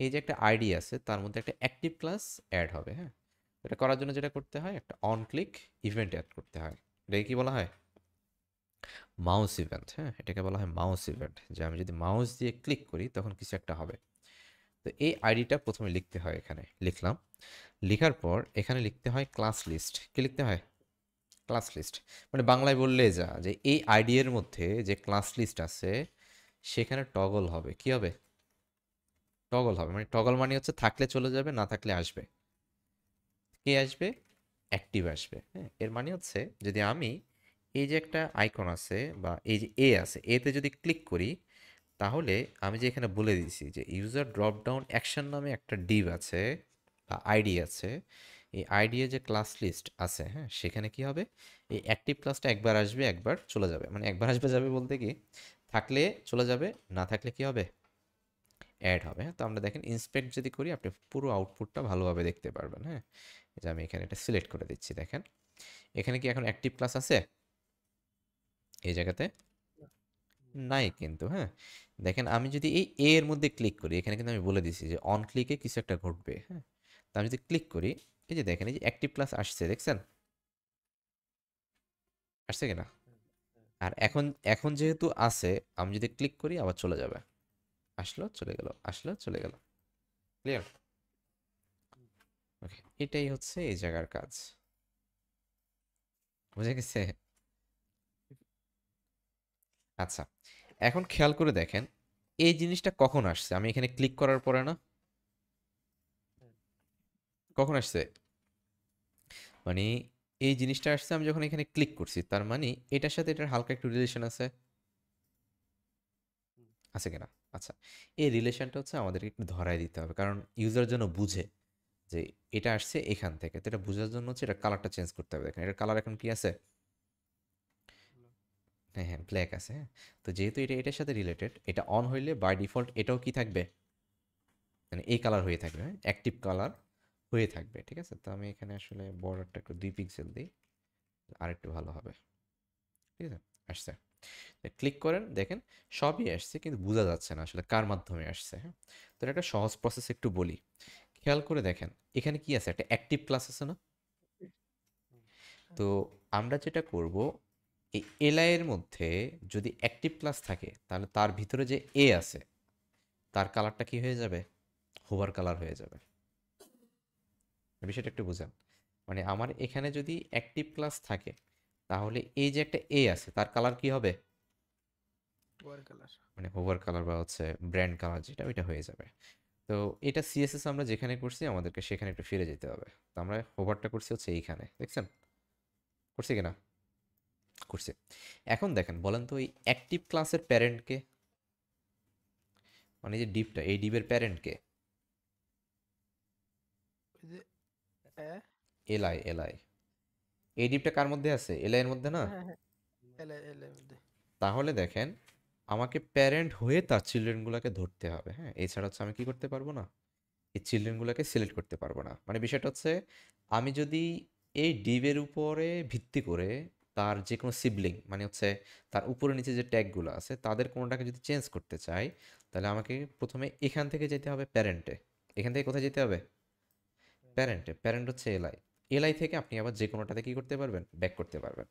Speaker 1: এই যে একটা আইডি আছে তার মধ্যে একটা অ্যাক্টিভ ক্লাস অ্যাড হবে হ্যাঁ? এটা করার জন্য যেটা করতে হয় একটা অন ক্লিক ইভেন্ট অ্যাড করতে হয়। এটাকে কি বলা হয়? মাউস ইভেন্ট হ্যাঁ? এটাকে বলা হয় মাউস ইভেন্ট, যে আমি যদি মাউস দিয়ে ক্লিক করি তখন কিছু একটা হবে। তো এই আইডিটা প্রথমে লিখতে হয় এখানে, লিখলাম। লেখার পর এখানে লিখতে হয় ক্লাস লিস্ট। কি লিখতে হয়? Class list. মানে বাংলায় বললে যা, যে এই আইডি এর মধ্যে যে ক্লাস লিস্ট আছে, সেখানে টগল হবে। কি হবে? টগল হবে। মানে টগল মানে হচ্ছে থাকলে চলে যাবে, না থাকলে আসবে। কে আসবে? অ্যাক্টিভ আসবে হ্যাঁ? এর মানে হচ্ছে যদি আমি এই যে একটা আইকন আছে বা এই যে এ আছে এতে যদি ক্লিক করি, তাহলে আমি যে এখানে বলে দিছি যে ইউজার ড্রপ ডাউন অ্যাকশন নামে একটা ডিভ আছে বা আইডি আছে। এই আইডি যে ক্লাস লিস্ট আছে হ্যাঁ সেখানে কি হবে? এই অ্যাক্টিভ ক্লাসটা একবার আসবে, একবার চলে যাবে। মানে একবার আসবে যাবে বলতে কি? থাকলে চলে যাবে, না থাকলে কি হবে? অ্যাড হবে হ্যাঁ। তো আমরা দেখেন ইন্সপেক্ট যদি করি, আপনি পুরো আউটপুটটা ভালোভাবে দেখতে পারবেন হ্যাঁ। যে আমি এখানে এটা সিলেক্ট করে দিচ্ছি, দেখেন। এখানে কি এখন অ্যাক্টিভ ক্লাস আছে? এই জায়গাতে? নাই কিন্তু হ্যাঁ? দেখেন আমি যদি এই এ এর মধ্যে ক্লিক করি এখানে কিন্তু আমি বলে দিছি যে অন ক্লিকে কিছু একটা ঘটবে হ্যাঁ? তো আমি যদি ক্লিক করি এই যে দেখেন এই যে অ্যাক্টিভ ক্লাস আসছে দেখছেন? আসছে কিনা? আর এখন এখন যেহেতু আছে আমি যদি ক্লিক করি আবার চলে যাবে। আসলো চলে গেল আসলো চলে গেল। ক্লিয়ার ওকে এটাই হচ্ছে এই জায়গার কাজ। বুঝে গেছে? আচ্ছা এখন খেয়াল করে দেখেন, এই জিনিসটা কখন আসছে? আমি এখানে ক্লিক করার পরে না? কখন আসছে? মানে এই জিনিসটা আসছে, আমি যখন এখানে ক্লিক করছি, তার মানে এটার সাথে এটার হালকা একটু রিলেশন আছে? আছে কিনা? আচ্ছা এই রিলেশনটা হচ্ছে আমাদেরকে একটু ধরাই দিতে হবে, কারণ ইউজার যেন বুঝে যে এটা আসছে এখান থেকে। তো এটা বোঝার জন্য হচ্ছে এটা কালারটা চেঞ্জ করতে হবে। দেখেন, এটার কালার এখন কি আছে? হ্যাঁ হ্যাঁ ব্ল্যাক আছে হ্যাঁ। তো যেহেতু এটা এটার সাথে রিলেটেড এটা অন হইলে বাই ডিফল্ট এটাও কি থাকবে? মানে এই কালার হয়ে থাকবে হ্যাঁ অ্যাক্টিভ কালার হয়ে থাকবে ঠিক আছে? তো আমি এখানে আসলে বর্ডারটা একটু দুই পিক্সেল দিই আর একটু ভালো হবে ঠিক আছে? আসছে। ক্লিক করেন দেখেন সবই আসছে কিন্তু বোঝা যাচ্ছে না আসলে কার মাধ্যমে আসছে হ্যাঁ? তো এটা একটা সহজ প্রসেস একটু বলি। খেয়াল করে দেখেন এখানে কি আছে? একটা অ্যাক্টিভ ক্লাস আছে না? তো আমরা যেটা করব এই এলআই এর মধ্যে যদি অ্যাক্টিভ ক্লাস থাকে তাহলে তার ভিতরে যে এ আছে তার কালারটা কি হয়ে যাবে? হোভার কালার হয়ে যাবে। বিষয়টা একটু বুঝেন। মানে আমার এখানে যদি অ্যাক্টিভ ক্লাস থাকে তাহলে এই যে একটা এ আছে তার কালার কি হবে? মানে হোভার কালার বা হচ্ছে ব্র্যান্ড কালার যেটা ওইটা হয়ে যাবে। তো এটা সিএসএস আমরা যেখানে করছি আমাদেরকে সেখানে একটু ফিরে যেতে হবে। তো আমরা হোভারটা করছি হচ্ছে এইখানে দেখছেন? করছি কিনা? করছে। এখন দেখেন বলেন তো এই অ্যাক্টিভ ক্লাসের প্যারেন্টকে মানে যে ডিপটা এই ডিপের প্যারেন্টকে
Speaker 2: ওই
Speaker 1: এলআই এলআই। এই ডিপটা কার মধ্যে আছে? এলআই এর মধ্যে না?
Speaker 2: হ্যাঁ হ্যাঁ
Speaker 1: তাহলে দেখেন আমাকে প্যারেন্ট হয়ে তার চিলড্রেনগুলোকে ধরতে হবে হ্যাঁ? এছাড়া হচ্ছে আমি কি করতে পারব না? এই চিলড্রেনগুলোকে সিলেক্ট করতে পারব না। মানে বিষয়টা হচ্ছে আমি যদি এই ডিবের উপরে ভিত্তি করে তার যে কোনো সিবলিং মানে হচ্ছে তার উপরে নিচে যে ট্যাগগুলো আছে, তাদের কোনোটাকে যদি চেঞ্জ করতে চাই, তাহলে আমাকে প্রথমে এখান থেকে যেতে হবে প্যারেন্টে এখান থেকে কোথায় যেতে হবে? প্যারেন্টে প্যারেন্ট হচ্ছে এলআই এলআই থেকে আপনি আবার যে কোনোটাতে কী করতে পারবেন? ব্যাক করতে পারবেন।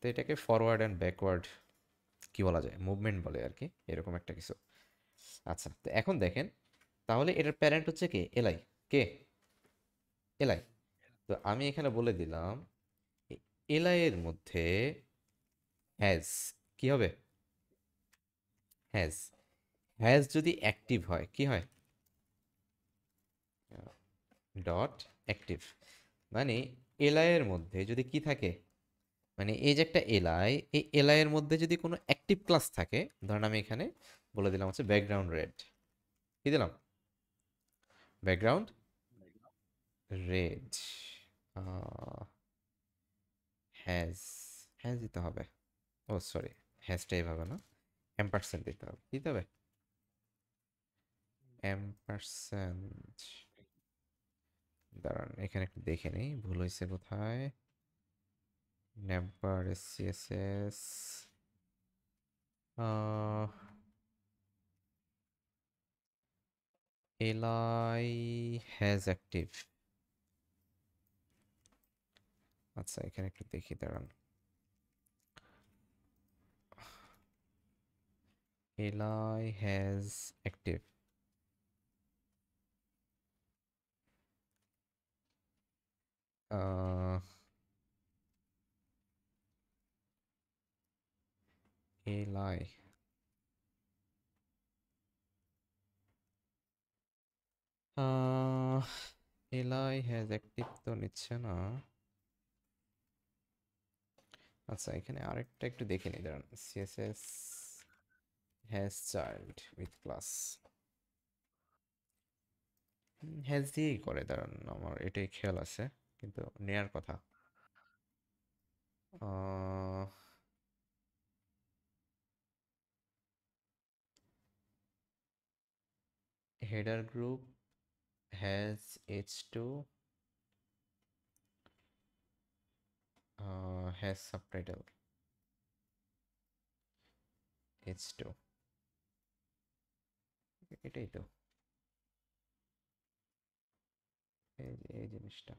Speaker 1: তো এটাকে ফরওয়ার্ড অ্যান্ড ব্যাকওয়ার্ড কি বলা যায়? মুভমেন্ট বলে আর কি এরকম একটা কিছু। আচ্ছা তো এখন দেখেন, তাহলে এটার প্যারেন্ট হচ্ছে কে? এলআই কে? এলআই তো আমি এখানে বলে দিলাম এলআই এর মধ্যে হ্যাজ কি হবে? হ্যাজ হ্যাজ যদি অ্যাক্টিভ হয় কি হয়? ডট অ্যাক্টিভ মানে এলআই এর মধ্যে যদি কি থাকে? মানে এই যে একটা এলআই এই এলআই এর মধ্যে যদি কোনো অ্যাক্টিভ ক্লাস থাকে ধরেন আমি এখানে বলে দিলাম হচ্ছে ব্যাকগ্রাউন্ড রেড কি দিলাম? ব্যাকগ্রাউন্ড রেড হ্যাজ হ্যাজ দিতে হবে। ও সরি হ্যাজটা এইভাবে না। এম্পারসেন্ট দিতে হবে দিতে হবে? এম্পারসেন্ট দাঁড়ান, এখানে একটু দেখে নিই, ভুল হয়েছে কোথায় number SCSS LI has active আচ্ছা এখানে একটু দেখি, দাঁড়ান। এলাই হ্যাজ অ্যাক্টিভ এলাই এলাই হ্যাজ অ্যাক্টিভ তো নিচ্ছে না। আচ্ছা এখানে আরেকটা একটু দেখে নিই দাঁড়ান। CSS has child with class has দিয়েই করে দাঁড়ান আমার এটাই খেয়াল আছে কিন্তু নেয়ার কথা। আহ, group group H h2 uh, has subtitle h2 এটাই তো এই যে- এই জিনিসটা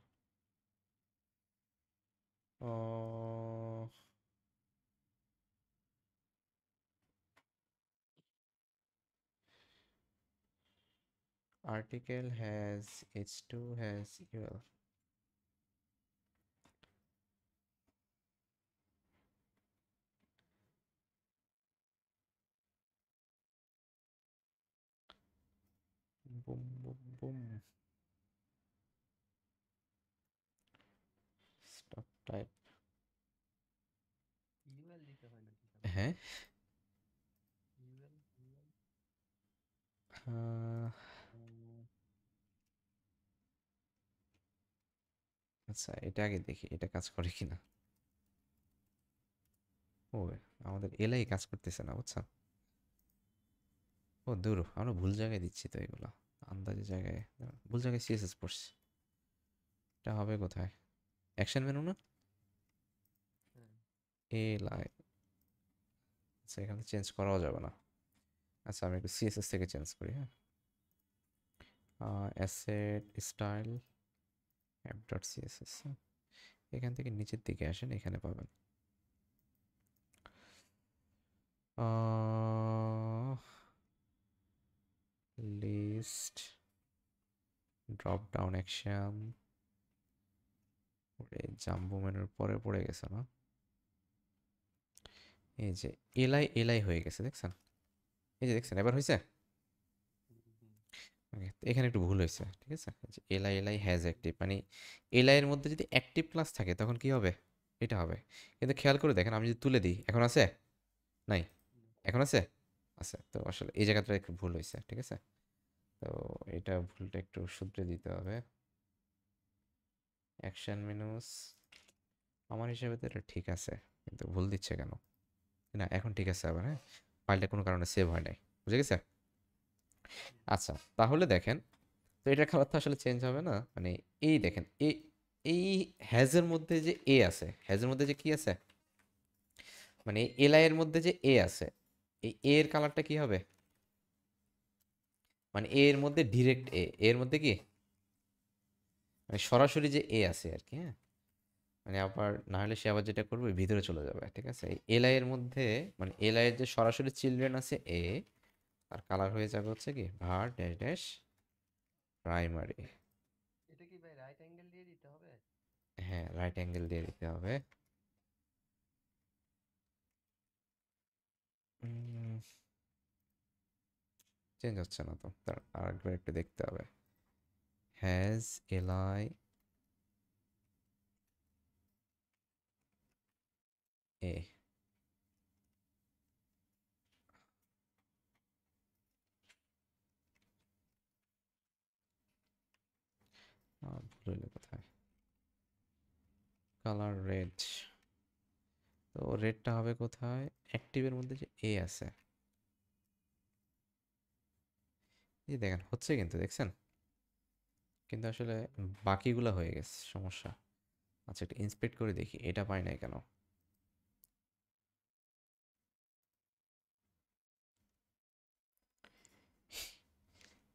Speaker 1: আহ, article has h2 has ul Boom boom boom stop type.
Speaker 3: UL দিতে হয়
Speaker 1: আচ্ছা এটা আগে দেখি এটা কাজ করে কিনা। ও আমাদের এলাই কাজ করতেছে না বুঝছেন ও দূর আমরা ভুল জায়গায় দিচ্ছি তো এগুলো। আন্দাজে জায়গায় ভুল জায়গায় সিএসএস পড়ছি। এটা হবে কোথায়? অ্যাকশন মেনু না?
Speaker 3: হ্যাঁ
Speaker 1: এলাই আচ্ছা এখানে চেঞ্জ করাও যাবে না। আচ্ছা আমি একটু সিএসএস থেকে চেঞ্জ করি হ্যাঁ? Asset style app dot CSS এখান থেকে নিচের দিকে আসেন এখানে পাবেন। List drop down action jumbo মেনুর পরে পড়ে গেছে না? এই যে এলাই এলাই হয়ে গেছে, দেখছেন? এই যে দেখছেন, এবার হয়েছে? এখানে একটু ভুল হয়েছে, ঠিক আছে? এলআই এলআই হ্যাজ অ্যাক্টিভ মানে এলআই এর মধ্যে যদি অ্যাক্টিভ ক্লাস থাকে, তখন কি হবে? এটা হবে। কিন্তু খেয়াল করে দেখেন, আমি যদি তুলে দিই, এখন আছে? নাই? এখন আছে? আছে। তো আসলে এই জায়গাটা একটু ভুল হয়েছে ঠিক আছে? তো এটা ভুলটা একটু শুধরে দিতে হবে। অ্যাকশন মেনুস আমার হিসাবে তো এটা ঠিক আছে, কিন্তু ভুল দিচ্ছে কেন? না, এখন ঠিক আছে আবার হ্যাঁ? ফাইলটা কোনো কারণে সেভ হয় নাই, বুঝে গেছে? আচ্ছা তাহলে দেখেন, তো এটার খাবার তো আসলে চেঞ্জ হবে না? মানে এই দেখেন এই এই হ্যাজের মধ্যে যে এ আছে হ্যাজের মধ্যে যে কি আছে? মানে এলআই এর মধ্যে যে এ আছে এই এ এর কালারটা কি হবে? মানে এ এর মধ্যে ডিরেক্ট এ এর মধ্যে কি? মানে সরাসরি যে এ আছে আর কি হ্যাঁ? মানে আবার না হলে সে আবার যেটা করবে ভিতরে চলে যাবে ঠিক আছে? এই এলআই এর মধ্যে মানে এলআই এর যে সরাসরি চিলড্রেন আছে এ আর কালার হয়ে যাবে হচ্ছে কি? ভার ড্যাশ ড্যাশ প্রাইমারি
Speaker 3: এটা কি ভাই রাইট অ্যাঙ্গেল দিয়ে দিতে হবে?
Speaker 1: হ্যাঁ রাইট অ্যাঙ্গেল দিয়ে দিতে হবে। চেঞ্জ হচ্ছে না তো। তার আরেকবার একটু দেখতে হবে। হ্যাজ এলআই এ কোথায়? কালার রেড তো রেডটা হবে কোথায়? অ্যাক্টিভের মধ্যে যে এ আছে। এই দেখেন, হচ্ছে কিন্তু, দেখছেন? কিন্তু আসলে বাকিগুলো হয়ে গেছে, সমস্যা। আচ্ছা এটা ইন্সপেক্ট করে দেখি, এটা পাই নাই কেন?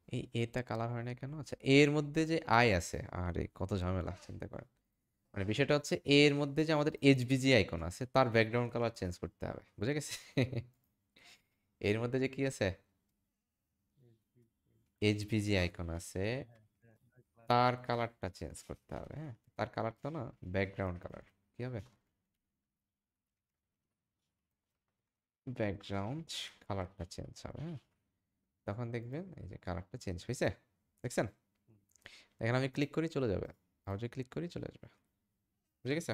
Speaker 1: এই এটা কালার হয় না কেন? আচ্ছা এর মধ্যে যে আই আছে, আরে, কত ঝামেলা, চিন্তা করেন। মানে বিষয়টা হচ্ছে এ এর মধ্যে যে আমাদের এইচবিজি আইকন আছে, তার ব্যাকগ্রাউন্ড কালার চেঞ্জ করতে হবে, বুঝে গেছে? এর মধ্যে যে কি আছে? এইচবিজি আইকন আছে, তার কালারটা চেঞ্জ করতে হবে হ্যাঁ? তার কালারটা না ব্যাকগ্রাউন্ড কালার কি হবে? ব্যাকগ্রাউন্ড কালারটা চেঞ্জ হবে হ্যাঁ? তখন দেখবেন এই যে কালারটা চেঞ্জ হয়েছে দেখছেন? এখানে আমি ক্লিক করি, চলে যাবে। যদি ক্লিক করি, চলে আসবে। বুঝে গেছে?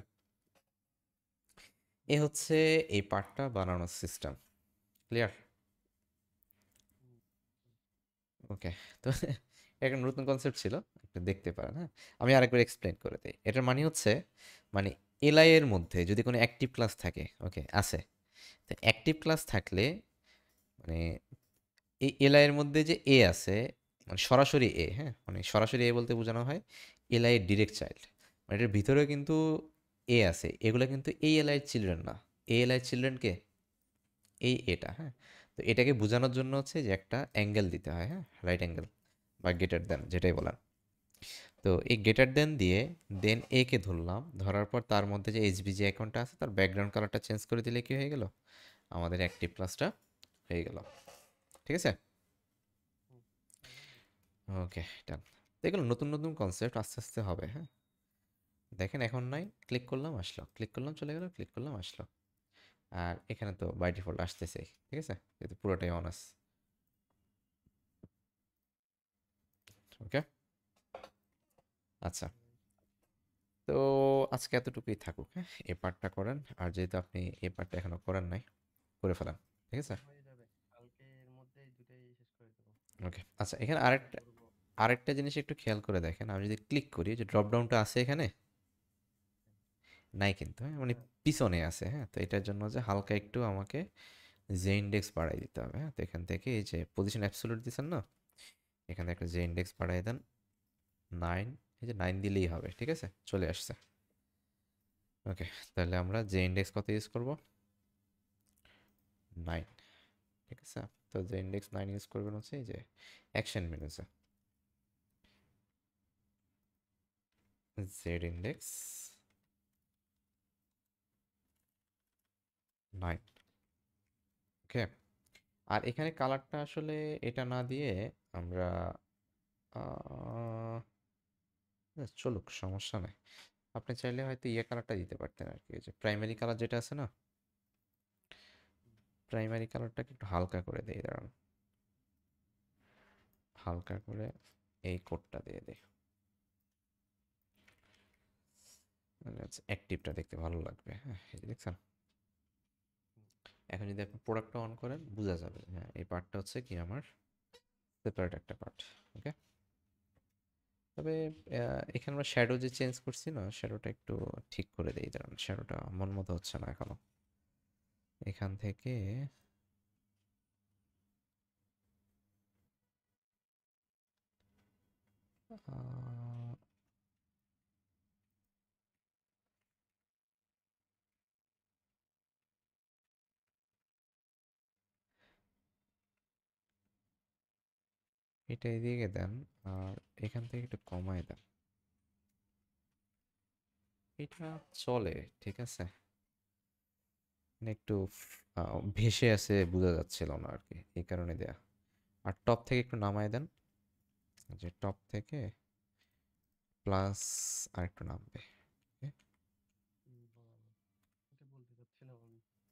Speaker 1: এ হচ্ছে এই পার্টটা বানানোর সিস্টেম ক্লিয়ার ওকে তো [LAUGHS] একটা নতুন কনসেপ্ট ছিল, একটু দেখতে পারেন হ্যাঁ? আমি আরেকবার এক্সপ্লেন করে দিই। এটার মানে হচ্ছে মানে এলআই এর মধ্যে যদি কোনো অ্যাক্টিভ ক্লাস থাকে ওকে আছে, তো অ্যাক্টিভ ক্লাস থাকলে মানে এই এলআই এর মধ্যে যে এ আছে মানে সরাসরি এ হ্যাঁ? মানে সরাসরি এ বলতে বোঝানো হয় এলআই এর ডিরেক্ট চাইল্ড মানে এটার ভিতরে কিন্তু এ আছে। এগুলো কিন্তু এই এলআই চিলড্রেন না। এই এলআই চিলড্রেনকে এই এটা হ্যাঁ? তো এটাকে বোঝানোর জন্য হচ্ছে যে একটা অ্যাঙ্গেল দিতে হয় হ্যাঁ? রাইট অ্যাঙ্গেল বা গেটার দেন যেটাই বলার। তো এই গেটার দেন দিয়ে দেন এ কে ধরলাম। ধরার পর তার মধ্যে যে এইচবিজি অ্যাকাউন্টটা আছে তার ব্যাকগ্রাউন্ড কালারটা চেঞ্জ করে দিলে কি হয়ে গেল? আমাদের অ্যাক্টিভ প্লাসটা হয়ে গেল। ঠিক আছে? ওকে ডান এগুলো নতুন নতুন কনসেপ্ট আস্তে আস্তে হবে হ্যাঁ? দেখেন এখন নাই ক্লিক করলাম আসলো। ক্লিক করলাম চলে গেল ক্লিক করলাম আসলো। আর এখানে তো বাই ডিফল্ট আসতেছে ঠিক আছে? যেহেতু পুরোটাই অনার্স ওকে আচ্ছা। তো আজকে এতটুকুই থাকুক হ্যাঁ? এ পার্টটা করেন আর যেহেতু আপনি এ পার্টটা এখনও করেন নাই করে ফেলেন ঠিক আছে? ওকে আচ্ছা এখানে আরেকটা। আরেকটা জিনিস একটু খেয়াল করে দেখেন আমি যদি ক্লিক করি যে ড্রপ ডাউনটা আছে এখানে নাই কিন্তু হ্যাঁ? মানে পিছনে আছে হ্যাঁ? তো এটার জন্য যে হালকা একটু আমাকে জে ইন্ডেক্স বাড়াই দিতে হবে হ্যাঁ? তো এখান থেকে এই যে পজিশন অ্যাবসোলুট দিচ্ছেন না? এখানে একটা জে ইন্ডেক্স বাড়াই দেন নাইন এই যে নাইন দিলেই হবে, ঠিক আছে? চলে আসছে। ওকে তাহলে আমরা জে ইন্ডেক্স কত ইউজ করব? নাইন ঠিক আছে? তো জে ইন্ডেক্স নাইন ইউজ করবেন হচ্ছে এই যে অ্যাকশন মেনুতে জেড ইন্ডেক্স নাইন ওকে আর এখানে কালারটা আসলে এটা না দিয়ে আমরা চলুক, সমস্যা নাই। আপনি চাইলে হয়তো ইয়ে কালারটা দিতে পারতেন আর কি যে প্রাইমারি কালার যেটা আছে না? প্রাইমারি কালারটাকে একটু হালকা করে দিই দাঁড়ান। হালকা করে এই কোডটা দিয়ে দিই। অ্যাক্টিভটা দেখতে ভালো লাগবে। হ্যাঁ দেখছেন? এখন যদি আপনি প্রোডাক্টটা অন করেন বোঝা যাবে হ্যাঁ এই পার্টটা হচ্ছে কি আমার সেপারেট একটা পার্ট ওকে তবে এখানে আমরা শ্যাডো যে চেঞ্জ করছি না শ্যাডোটা একটু ঠিক করে দেই দাঁড়ান শ্যাডোটা মন মতো হচ্ছে না এখনও। এখান থেকে আহ, এটা এদিকে দেন আর এখান থেকে একটু কমায় দেন। এটা চলে ঠিক আছে? মানে একটু ভেসে আছে বোঝা যাচ্ছিল না আর কি এই কারণে দেয়া। আর টপ থেকে একটু নামায় দেন যে টপ থেকে প্লাস আর একটু নামবে
Speaker 3: আমি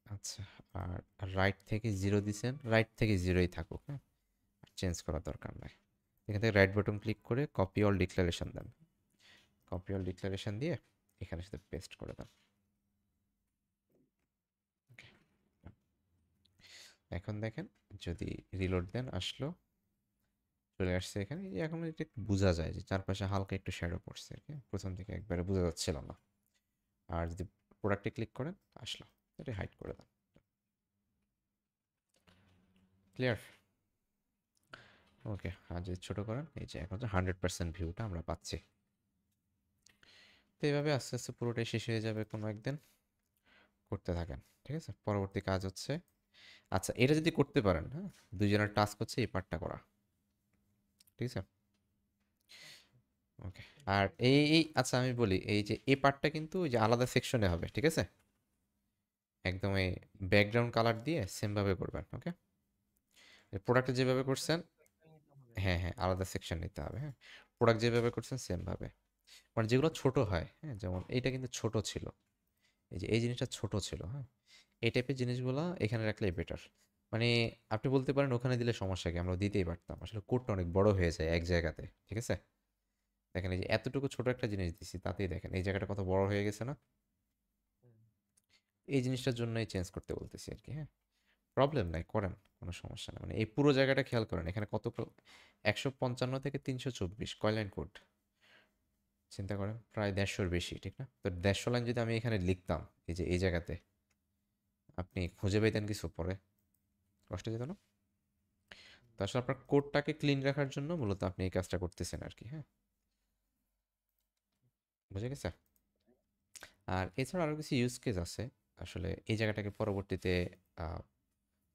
Speaker 1: আচ্ছা। আর রাইট থেকে জিরো দিছেন রাইট থেকে জিরোই থাকুক হ্যাঁ? চেঞ্জ করার দরকার নাই। এখান থেকে রাইট বাটন ক্লিক করে কপি অল ডিক্লারেশন দেন। কপি অল ডিক্লারেশন দিয়ে এখানে সাথে পেস্ট করে দেন. এখন দেখেন যদি রিলোড দেন আসলো, চলে আসছে এখানে এখন এটা বোঝা যায় যে চারপাশে হালকা একটু শ্যাডো পড়ছে প্রথম থেকে একবারে বোঝা যাচ্ছিল না। আর যদি প্রোডাক্টে ক্লিক করেন, আসলো। এটা হাইড করে দেন। ক্লিয়ার ওকে, আর যদি ছোটো করেন, এই যে এখন হান্ড্রেড পার্সেন্ট ভিউটা আমরা পাচ্ছি। তো এইভাবে আস্তে আস্তে পুরোটাই শেষ হয়ে যাবে কোনো একদিন। করতে থাকেন, ঠিক আছে? পরবর্তী কাজ হচ্ছে আচ্ছা এটা যদি করতে পারেন হ্যাঁ? দুজনের টাস্ক হচ্ছে এই পার্টটা করা। ঠিক আছে? ওকে, আর এই এই আচ্ছা আমি বলি, এই যে, এই পার্টটা কিন্তু ওই যে আলাদা সেকশনে হবে, ঠিক আছে? একদম এই ব্যাকগ্রাউন্ড কালার দিয়ে সেমভাবে করবেন, ওকে? প্রোডাক্টে যেভাবে করছেন। হ্যাঁ হ্যাঁ আলাদা সেকশন নিতে হবে হ্যাঁ। প্রোডাক্ট যেভাবে করছেন সেমভাবে। মানে যেগুলো ছোট হয় হ্যাঁ যেমন এইটা কিন্তু ছোট ছিল। এই যে এই জিনিসটা ছোট ছিল হ্যাঁ। এই টাইপের জিনিসগুলো এখানে রাখলেই বেটার মানে আপনি বলতে পারেন ওখানে দিলে সমস্যা কি? আমরা দিতেই পারতাম। আসলে কোডটা অনেক বড় হয়ে যায় এক জায়গাতে ঠিক আছে? দেখেন এই যে এতটুকু ছোট একটা জিনিস দিছি তাতেই দেখেন এই জায়গাটা কত বড় হয়ে গেছে না? এই জিনিসটার জন্যই চেঞ্জ করতে বলতেছি আর কি হ্যাঁ। প্রবলেম নাই করেন, কোনো সমস্যা নেই। মানে এই পুরো জায়গাটা খেয়াল করেন, এখানে কত একশো পঞ্চান্ন থেকে তিনশো চব্বিশ কয় লাইন কোড। চিন্তা করেন, প্রায় দেড়শোর বেশি, ঠিক না? তো দেড়শো লাইন যদি আমি এখানে লিখতাম, এই যে এই জায়গাতে, আপনি খুঁজে পেতেন কিছু পরে? কষ্ট যেত না? তো আসলে আপনার কোডটাকে ক্লিন রাখার জন্য মূলত আপনি এই কাজটা করতেছেন আর কি হ্যাঁ? বুঝে গেছে? আর এছাড়া আরও কিছু ইউজ কেস আছে। আসলে এই জায়গাটাকে পরবর্তীতে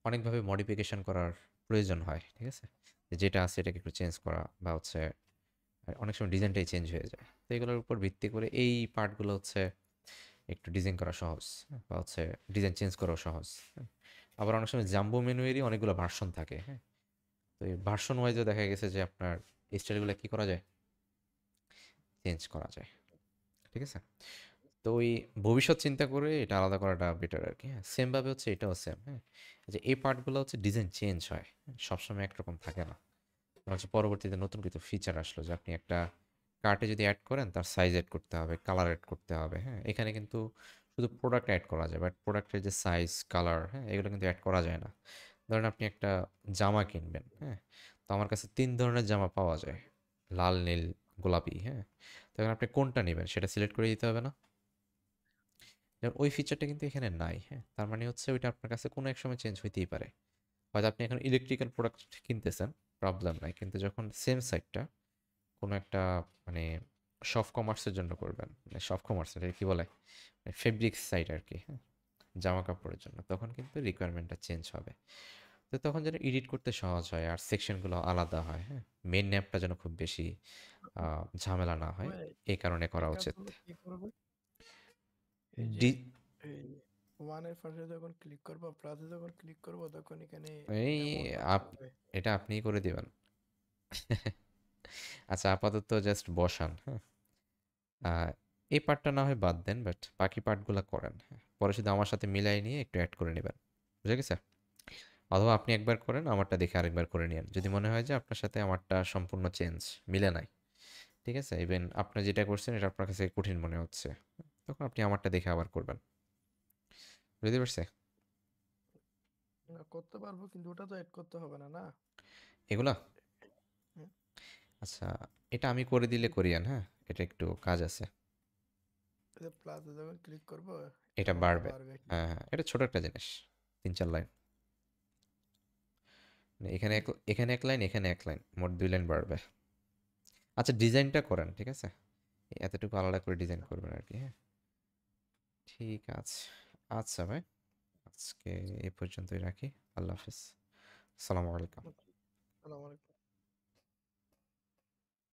Speaker 1: অনেকভাবে মডিফিকেশন করার প্রয়োজন হয় ঠিক আছে? যেটা আছে এটাকে একটু চেঞ্জ করা বা হচ্ছে অনেক সময় ডিজাইনটাই চেঞ্জ হয়ে যায়। তো এগুলোর উপর ভিত্তি করে এই পার্টগুলো হচ্ছে একটু ডিজাইন করা সহজ হ্যাঁ, বা হচ্ছে ডিজাইন চেঞ্জ করাও সহজ হ্যাঁ। আবার অনেক সময় জাম্বো মেনুয়েরই অনেকগুলো ভার্সন থাকে হ্যাঁ? তো এই ভার্সন ওয়াইজও দেখা গেছে যে আপনার স্টাইলগুলো কী করা যায়? চেঞ্জ করা যায় ঠিক আছে? তো ওই ভবিষ্যৎ চিন্তা করে এটা আলাদা করাটা বেটার আর কি হ্যাঁ সেমভাবে হচ্ছে এটাও সেম হ্যাঁ। যে এই পার্টগুলো হচ্ছে ডিজাইন চেঞ্জ হয় হ্যাঁ, সবসময় একরকম থাকে না। কারণ হচ্ছে পরবর্তীতে নতুন কিছু ফিচার আসলো যে আপনি একটা কার্টে যদি অ্যাড করেন তার সাইজ অ্যাড করতে হবে কালার অ্যাড করতে হবে হ্যাঁ। এখানে কিন্তু শুধু প্রোডাক্ট অ্যাড করা যায় বাট প্রোডাক্টের যে সাইজ কালার হ্যাঁ এগুলো কিন্তু অ্যাড করা যায় না। ধরেন আপনি একটা জামা কিনবেন হ্যাঁ। তো আমার কাছে তিন ধরনের জামা পাওয়া যায় লাল নীল গোলাপি হ্যাঁ। তো এখন আপনি কোনটা নেবেন সেটা সিলেক্ট করে দিতে হবে না? যেমন ওই ফিচারটা কিন্তু এখানে নাই হ্যাঁ? তার মানে হচ্ছে ওইটা আপনার কাছে কোনো এক সময় চেঞ্জ হইতেই পারে। হয়তো আপনি এখন ইলেকট্রিক্যাল প্রোডাক্ট কিনতেছেন প্রবলেম নাই কিন্তু যখন সেম সাইটটা কোনো একটা মানে সফট কমার্সের জন্য করবেন মানে সফট কমার্স এটা কি বলে? ফেব্রিক সাইট আর কি হ্যাঁ? জামা কাপড়ের জন্য তখন কিন্তু রিকোয়ারমেন্টটা চেঞ্জ হবে। তো তখন যেন এডিট করতে সহজ হয় আর সেকশনগুলো আলাদা হয় হ্যাঁ? মেন ন্যাপটা যেন খুব বেশি ঝামেলা না হয় এই কারণে করা উচিত
Speaker 2: কাজগুলো কি করবে এই যে
Speaker 1: ডি-
Speaker 2: এই ওয়ানের পাশে যখন ক্লিক করব প্লাসে যখন ক্লিক করব তখন এখানে
Speaker 1: এই আপ- এটা আপনিই করে দিবেন। [LAUGHS] আচ্ছা আপাতত জাস্ট বসান হ্যাঁ? এই পার্টটা না হয় বাদ দেন বাট বাকি পার্টগুলো করেন হ্যাঁ? পরে শুধু আমার সাথে মিলাই নিয়ে একটু অ্যাড করে নেবেন। বুঝে গেছে? অথবা আপনি একবার করেন আমারটা দেখে আরেকবার করে নিন যদি মনে হয় যে আপনার সাথে আমারটা সম্পূর্ণ চেঞ্জ মিলে নাই ঠিক আছে? ইভেন আপনি যেটা করছেন এটা আপনার কাছে কঠিন মনে হচ্ছে। তখন আপনি আমারটা দেখে আবার করবেন। বুঝতে পারছে?
Speaker 2: করতে পারব কিন্তু ওটা তো অ্যাড করতে হবে না না?
Speaker 1: এগুলা? আচ্ছা এটা আমি করে দিলে করিয়ান হ্যাঁ? এটা একটু কাজ আছে।
Speaker 2: প্লাসে যখন ক্লিক করব
Speaker 1: এটা
Speaker 2: বাড়বে।
Speaker 1: হ্যাঁ হ্যাঁ এটা ছোট একটা জিনিস তিন চার লাইন। মানে এখানে এক এখানে এক লাইন এখানে এক লাইন মোট দুই লাইন বাড়বে। আচ্ছা ডিজাইনটা করেন ঠিক আছে? এতটুকু আলাদা করে ডিজাইন করবেন আর কি হ্যাঁ? ঠিক আছে। আচ্ছা ভাই আজকে এই পর্যন্তই রাখি। আল্লাহ হাফিজ। আসসালামু আলাইকুম।
Speaker 2: আসসালামু। আলাইকুম